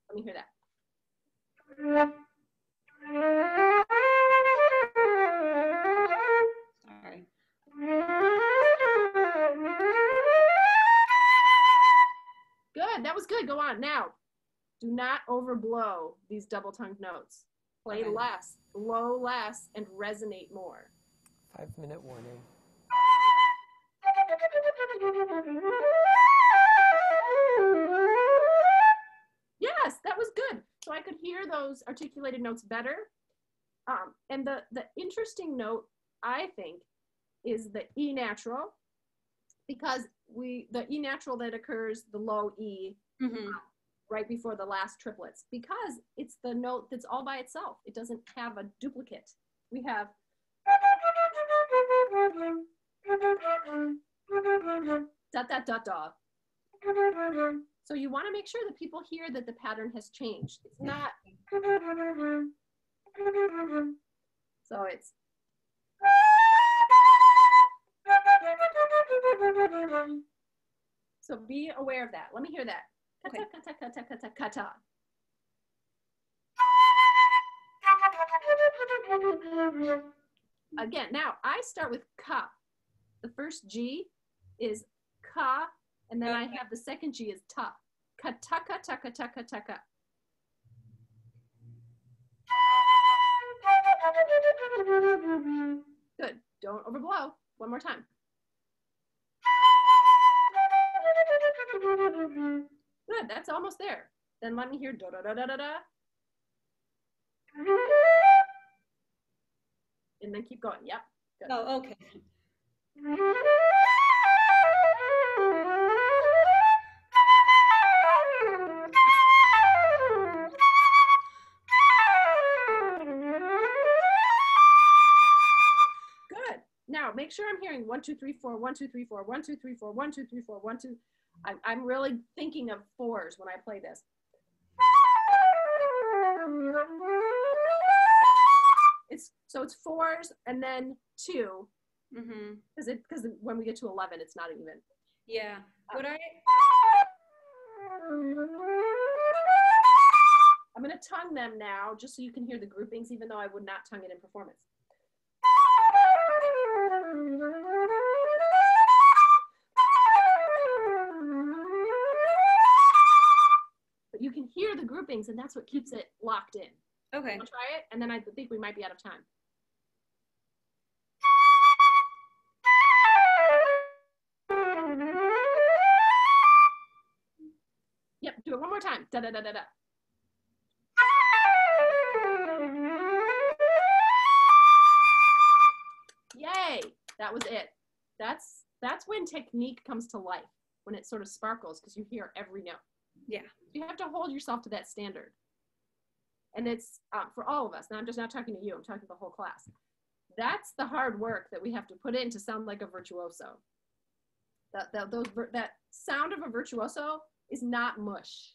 Let me hear that. Sorry. Was good. Go on. Now, do not overblow these double tongued notes. Play Okay. less, blow less, and resonate more. Five minute warning. Yes, that was good. So I could hear those articulated notes better. Um, and the, the interesting note, I think, is the E natural, because we the E natural that occurs, the low E, hmm right before the last triplets, because it's the note that's all by itself. It doesn't have a duplicate. We have da da da da. So you want to make sure that people hear that the pattern has changed. It's not. So it's. So be aware of that. Let me hear that. Kata, kata, kata, kata, kata. Again, now I start with ka. The first G is ka, and then I have the second G is ta. kataka taka taka taka. Good. Don't overblow. One more time. Good. That's almost there. Then let me hear da da da da da da. And then keep going. Yep. Good. Oh, okay. Good. Now make sure I'm hearing one, two, three, four, one, two, three, four, one, two, three, four, one, two, three, four, one, two. I'm, I'm really thinking of fours when I play this. It's so it's fours and then two Mm-hmm. because it because when we get to 11 it's not even. Yeah. What I I'm going to tongue them now just so you can hear the groupings even though I would not tongue it in performance. Can hear the groupings and that's what keeps it locked in. okay. I'll try it and then I think we might be out of time. Yep, do it one more time. Da da da da da. Yay! That was it. That's that's when technique comes to life, when it sort of sparkles because you hear every note. Yeah. You have to hold yourself to that standard. And it's uh, for all of us. Now I'm just not talking to you. I'm talking to the whole class. That's the hard work that we have to put in to sound like a virtuoso. That that those that sound of a virtuoso is not mush.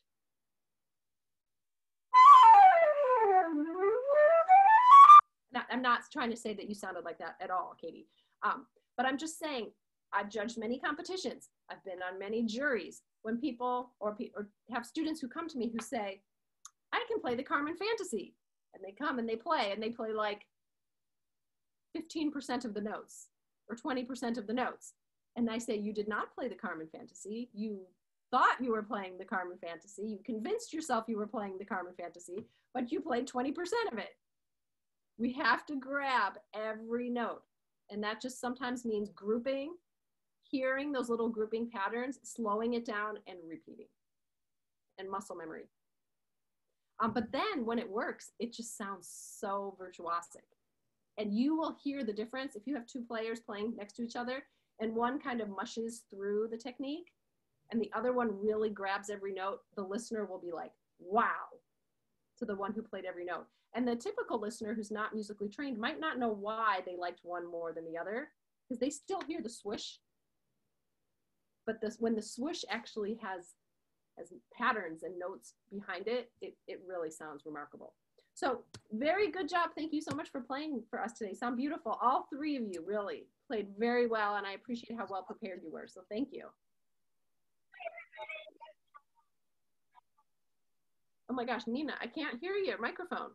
Not, I'm not trying to say that you sounded like that at all, Katie. Um, but I'm just saying I've judged many competitions. I've been on many juries. When people or, or have students who come to me who say, "I can play the Carmen Fantasy," and they come and they play and they play like 15% of the notes or 20% of the notes, and I say, "You did not play the Carmen Fantasy. You thought you were playing the Carmen Fantasy. You convinced yourself you were playing the Carmen Fantasy, but you played 20% of it. We have to grab every note. And that just sometimes means grouping, hearing those little grouping patterns, slowing it down, and repeating, and muscle memory. Um, but then when it works, it just sounds so virtuosic. And you will hear the difference if you have two players playing next to each other and one kind of mushes through the technique and the other one really grabs every note, the listener will be like, wow, to the one who played every note. And the typical listener who's not musically trained might not know why they liked one more than the other because they still hear the swish. But this, when the swoosh actually has, has patterns and notes behind it, it, it really sounds remarkable. So very good job. Thank you so much for playing for us today. Sound beautiful. All three of you really played very well and I appreciate how well prepared you were. So thank you. Oh my gosh, Nina, I can't hear your microphone.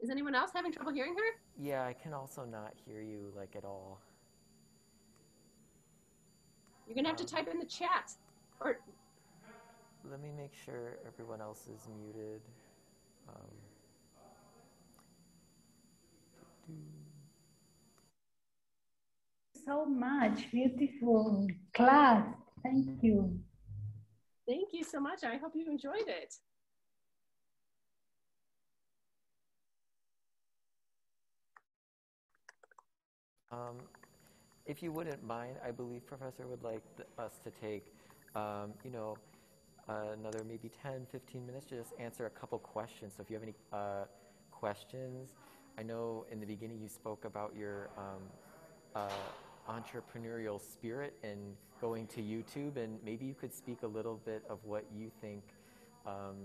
Is anyone else having trouble hearing her? Yeah, I can also not hear you like at all. You're gonna have to type in the chat. Or Let me make sure everyone else is muted. Um, So much beautiful class. Thank you. thank you so much. I hope you enjoyed it. Um, if you wouldn't mind, I believe Professor would like us to take, um, you know, another maybe 10, 15 minutes to just answer a couple questions. So if you have any uh, questions, I know in the beginning you spoke about your um, uh, entrepreneurial spirit and going to YouTube, and maybe you could speak a little bit of what you think um,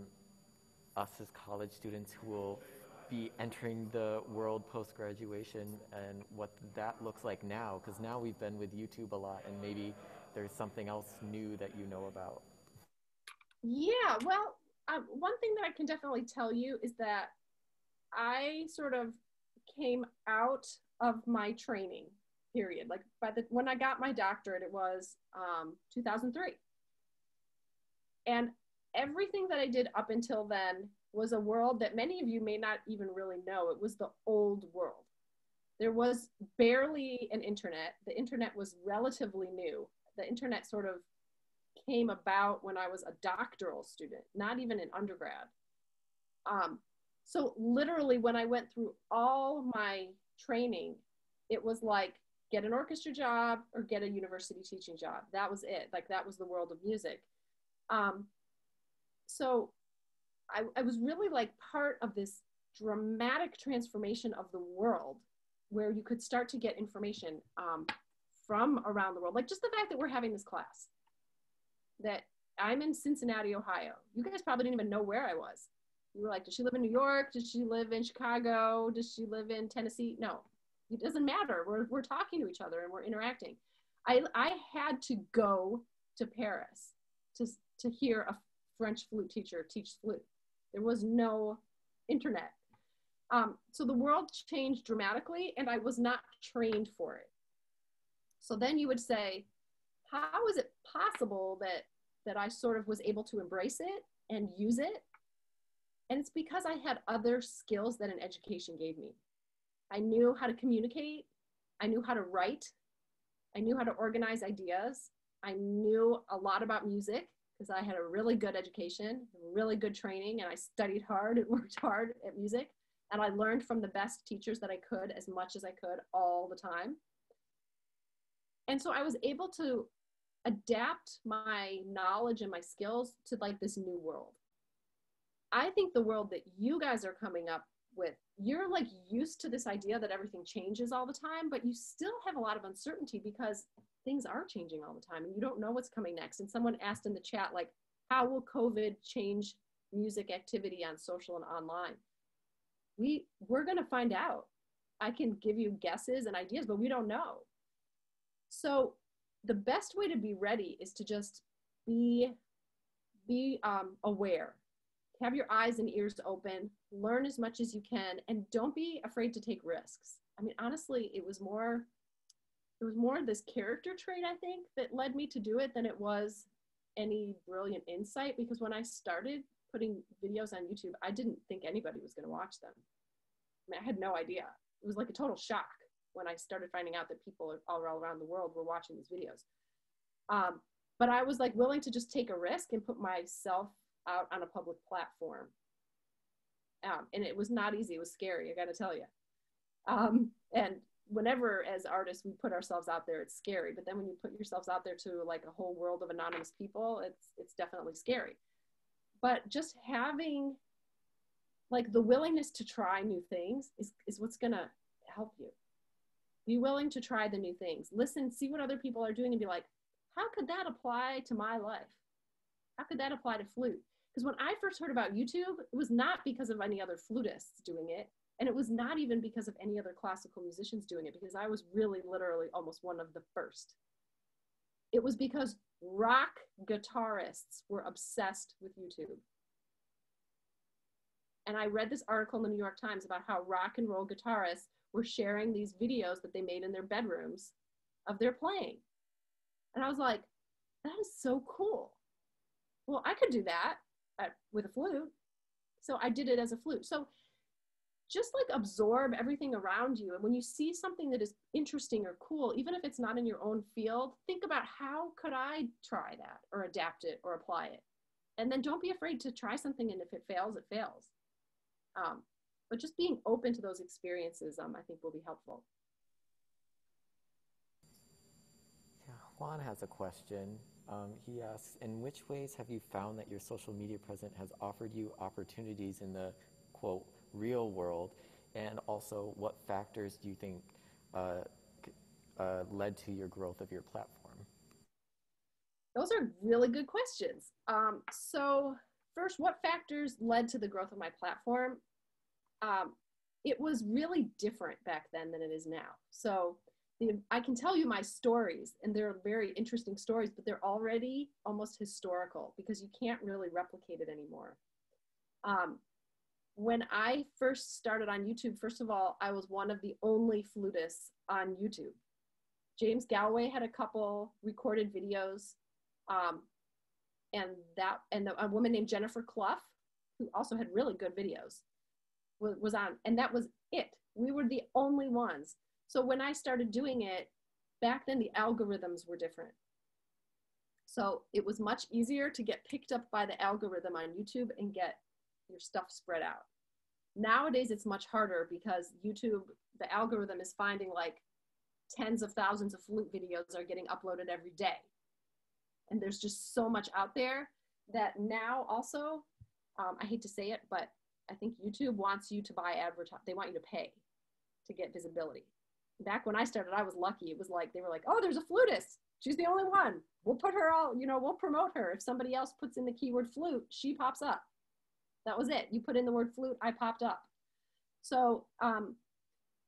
us as college students who will be entering the world post graduation and what that looks like now because now we've been with YouTube a lot and maybe there's something else new that you know about. Yeah, well, um, one thing that I can definitely tell you is that I sort of came out of my training. period. Like by the when I got my doctorate, it was um, 2003, and everything that I did up until then was a world that many of you may not even really know. It was the old world. There was barely an internet. The internet was relatively new. The internet sort of came about when I was a doctoral student, not even an undergrad. Um, so literally, when I went through all my training, it was like get an orchestra job or get a university teaching job. That was it. Like that was the world of music. Um, so I, I was really like part of this dramatic transformation of the world where you could start to get information um, from around the world. Like just the fact that we're having this class, that I'm in Cincinnati, Ohio. You guys probably didn't even know where I was. You were like, does she live in New York? Does she live in Chicago? Does she live in Tennessee? No, it doesn't matter. We're, we're talking to each other and we're interacting. I, I had to go to Paris to, to hear a French flute teacher teach flute. There was no internet. Um, so the world changed dramatically and I was not trained for it. So then you would say, how is it possible that, that I sort of was able to embrace it and use it? And it's because I had other skills that an education gave me. I knew how to communicate. I knew how to write. I knew how to organize ideas. I knew a lot about music because I had a really good education, really good training, and I studied hard and worked hard at music. And I learned from the best teachers that I could as much as I could all the time. And so I was able to adapt my knowledge and my skills to like this new world. I think the world that you guys are coming up with, you're like used to this idea that everything changes all the time, but you still have a lot of uncertainty because things are changing all the time and you don't know what's coming next. And someone asked in the chat, like, how will COVID change music activity on social and online? We, we're going to find out. I can give you guesses and ideas, but we don't know. So the best way to be ready is to just be, be um, aware. Have your eyes and ears open, learn as much as you can, and don't be afraid to take risks. I mean, honestly, it was more it was more of this character trait i think that led me to do it than it was any brilliant insight because when i started putting videos on youtube i didn't think anybody was going to watch them. I mean i had no idea. It was like a total shock when i started finding out that people all around the world were watching these videos. Um, but i was like willing to just take a risk and put myself out on a public platform. Um, and it was not easy. It was scary i gotta tell you um, and whenever as artists we put ourselves out there it's scary but then when you put yourselves out there to like a whole world of anonymous people it's it's definitely scary. But just having like the willingness to try new things is, is what's going to help you. Be willing to try the new things. Listen see what other people are doing and be like how could that apply to my life? How could that apply to flute? Because when i first heard about youtube it was not because of any other flutists doing it and it was not even because of any other classical musicians doing it, because I was really literally almost one of the first. It was because rock guitarists were obsessed with YouTube. And I read this article in the New York Times about how rock and roll guitarists were sharing these videos that they made in their bedrooms of their playing. And I was like, that is so cool. Well, I could do that at, with a flute. So I did it as a flute. So just like absorb everything around you. And when you see something that is interesting or cool even if it's not in your own field think about how could i try that or adapt it or apply it? And then don't be afraid to try something and if it fails it fails. Um, but just being open to those experiences um, i think will be helpful. Yeah, juan has a question. Um, he asks in which ways have you found that your social media presence has offered you opportunities in the quote real world? And also, what factors do you think uh, uh, led to your growth of your platform? Those are really good questions. Um, so, first, what factors led to the growth of my platform? Um, it was really different back then than it is now. So, I can tell you my stories, and they're very interesting stories, but they're already almost historical because you can't really replicate it anymore. Um, when I first started on YouTube, first of all, I was one of the only flutists on YouTube. James Galway had a couple recorded videos. Um, and that, and the, a woman named Jennifer Cluff, who also had really good videos, was, was on. And that was it. We were the only ones. So when I started doing it, back then the algorithms were different. So it was much easier to get picked up by the algorithm on YouTube and get your stuff spread out. Nowadays, it's much harder because YouTube, the algorithm is finding like tens of thousands of flute videos are getting uploaded every day. And there's just so much out there that now also, um, I hate to say it, but I think YouTube wants you to buy advertise. They want you to pay to get visibility. Back when I started, I was lucky. It was like, they were like, oh, there's a flutist. She's the only one. We'll put her all, you know, we'll promote her. If somebody else puts in the keyword flute, she pops up. That was it. You put in the word flute, I popped up. So um,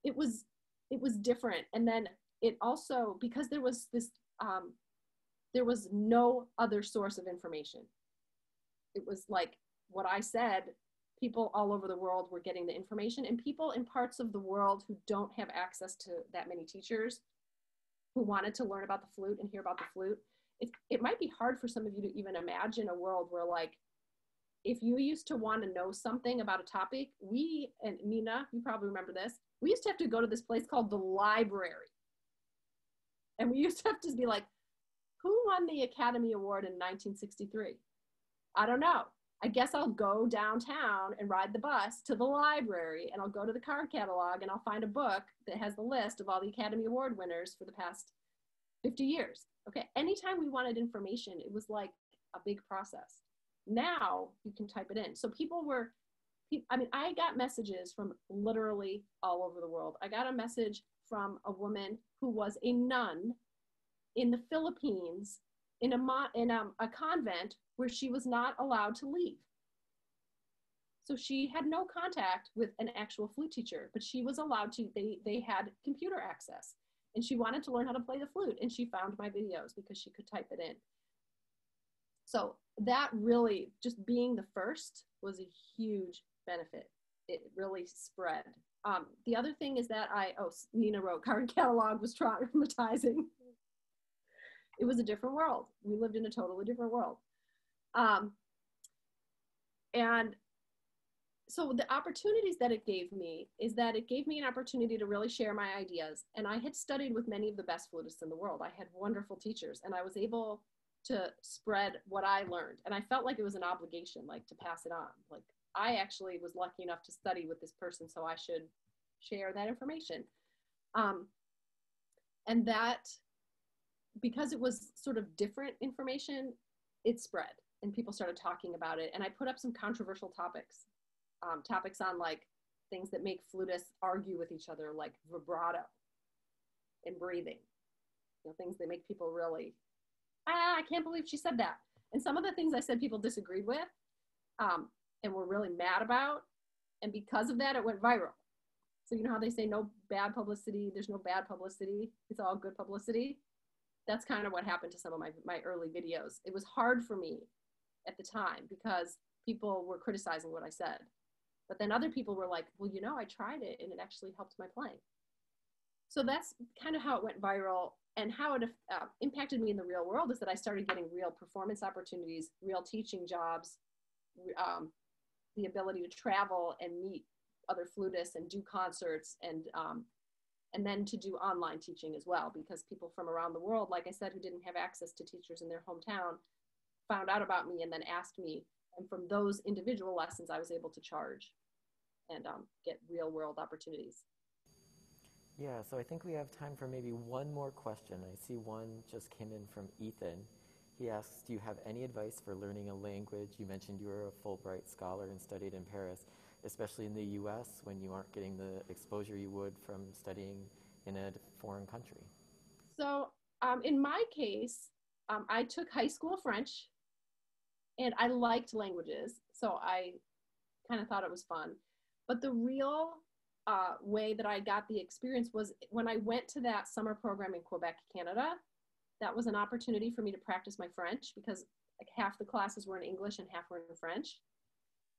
it was it was different. And then it also because there was this um, there was no other source of information. It was like what I said. People all over the world were getting the information, and people in parts of the world who don't have access to that many teachers who wanted to learn about the flute and hear about the flute. It, it might be hard for some of you to even imagine a world where like if you used to want to know something about a topic, we and Nina, you probably remember this, we used to have to go to this place called the library. And we used to have to be like, who won the Academy Award in 1963? I don't know. I guess I'll go downtown and ride the bus to the library and I'll go to the card catalog and I'll find a book that has the list of all the Academy Award winners for the past 50 years. Okay. Anytime we wanted information, it was like a big process. Now you can type it in. So people were, I mean, I got messages from literally all over the world. I got a message from a woman who was a nun in the Philippines in a, in a, a convent where she was not allowed to leave. So she had no contact with an actual flute teacher, but she was allowed to, they, they had computer access and she wanted to learn how to play the flute and she found my videos because she could type it in. So that really, just being the first was a huge benefit. It really spread. Um, the other thing is that I, oh, Nina wrote, card catalog was traumatizing. it was a different world. We lived in a totally different world. Um, and so the opportunities that it gave me is that it gave me an opportunity to really share my ideas. And I had studied with many of the best flutists in the world. I had wonderful teachers, and I was able to spread what I learned. And I felt like it was an obligation, like to pass it on. Like I actually was lucky enough to study with this person, so I should share that information. Um, and that, because it was sort of different information, it spread and people started talking about it. And I put up some controversial topics, um, topics on like things that make flutists argue with each other, like vibrato and breathing, you know, things that make people really ah, I can't believe she said that. And some of the things I said people disagreed with um, and were really mad about. And because of that, it went viral. So, you know how they say no bad publicity, there's no bad publicity, it's all good publicity? That's kind of what happened to some of my, my early videos. It was hard for me at the time because people were criticizing what I said. But then other people were like, well, you know, I tried it and it actually helped my playing. So that's kind of how it went viral and how it uh, impacted me in the real world is that I started getting real performance opportunities, real teaching jobs, um, the ability to travel and meet other flutists and do concerts and um, and then to do online teaching as well because people from around the world like i said who didn't have access to teachers in their hometown found out about me and then asked me. And from those individual lessons i was able to charge and um, get real world opportunities yeah, so I think we have time for maybe one more question. I see one just came in from Ethan. He asks, do you have any advice for learning a language? You mentioned you were a Fulbright scholar and studied in Paris, especially in the US when you aren't getting the exposure you would from studying in a foreign country. So um, in my case, um, I took high school French and I liked languages. So I kind of thought it was fun. But the real uh, way that I got the experience was when I went to that summer program in Quebec, Canada. That was an opportunity for me to practice my French because like half the classes were in English and half were in French.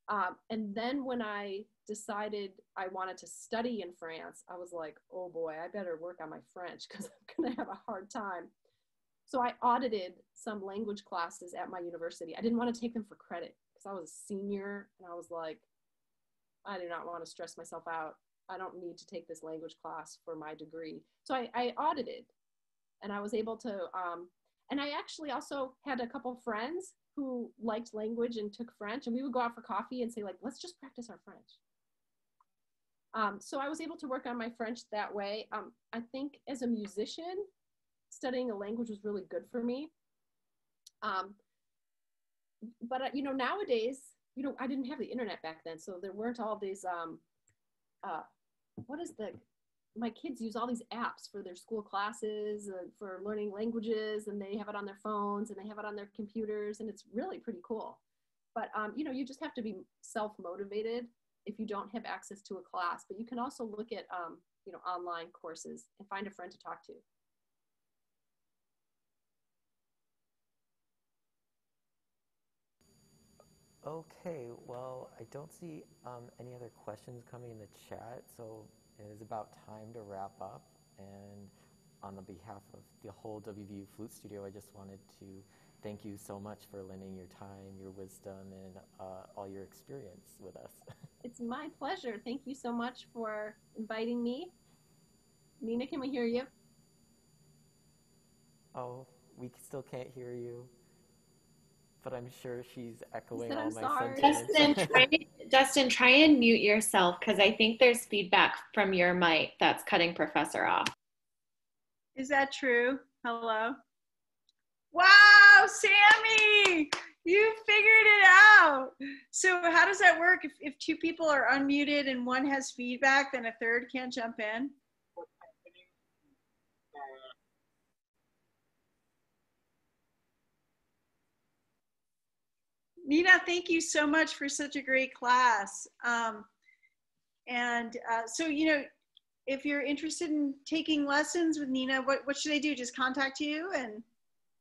Um, and then when I decided I wanted to study in France, I was like, oh boy, I better work on my French because I'm going to have a hard time. So I audited some language classes at my university. I didn't want to take them for credit because I was a senior and I was like, I do not want to stress myself out. I don't need to take this language class for my degree. So I, I audited and I was able to, um, and I actually also had a couple friends who liked language and took French, and we would go out for coffee and say, like, let's just practice our French. Um, so I was able to work on my French that way. Um, I think as a musician, studying a language was really good for me. Um, but uh, you know, nowadays, you know, I didn't have the internet back then, so there weren't all these. Uh, what is the? My kids use all these apps for their school classes, uh, for learning languages, and they have it on their phones and they have it on their computers, and it's really pretty cool. But um, you know, you just have to be self motivated if you don't have access to a class. But you can also look at um, you know online courses and find a friend to talk to. Okay, well, I don't see um, any other questions coming in the chat, so it is about time to wrap up. And on the behalf of the whole WVU Flute Studio, I just wanted to thank you so much for lending your time, your wisdom, and uh, all your experience with us. It's my pleasure. Thank you so much for inviting me. Nina, can we hear you? Oh, we still can't hear you but I'm sure she's echoing said, all "I'm my sorry." sentiments. Dustin, try, Dustin, try and mute yourself because I think there's feedback from your mic that's cutting Professor off. Is that true? Hello? Wow, Sammy, you figured it out. So how does that work? If, if two people are unmuted and one has feedback, then a third can't jump in? Nina, thank you so much for such a great class. Um, and uh, so, you know, if you're interested in taking lessons with Nina, what, what should they do? Just contact you and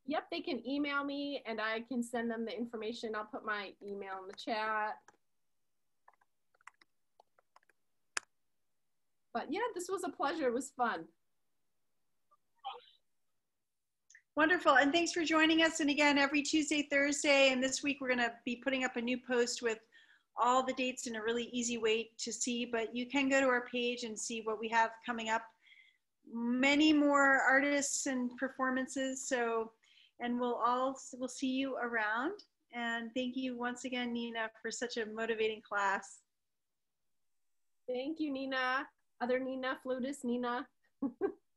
Yep, they can email me and I can send them the information. I'll put my email in the chat. But yeah, this was a pleasure. It was fun. Wonderful. And thanks for joining us. And again, every Tuesday, Thursday, and this week we're going to be putting up a new post with all the dates in a really easy way to see. But you can go to our page and see what we have coming up. Many more artists and performances. So, and we'll all we'll see you around. And thank you once again, Nina, for such a motivating class. Thank you, Nina. Other Nina, flutist Nina.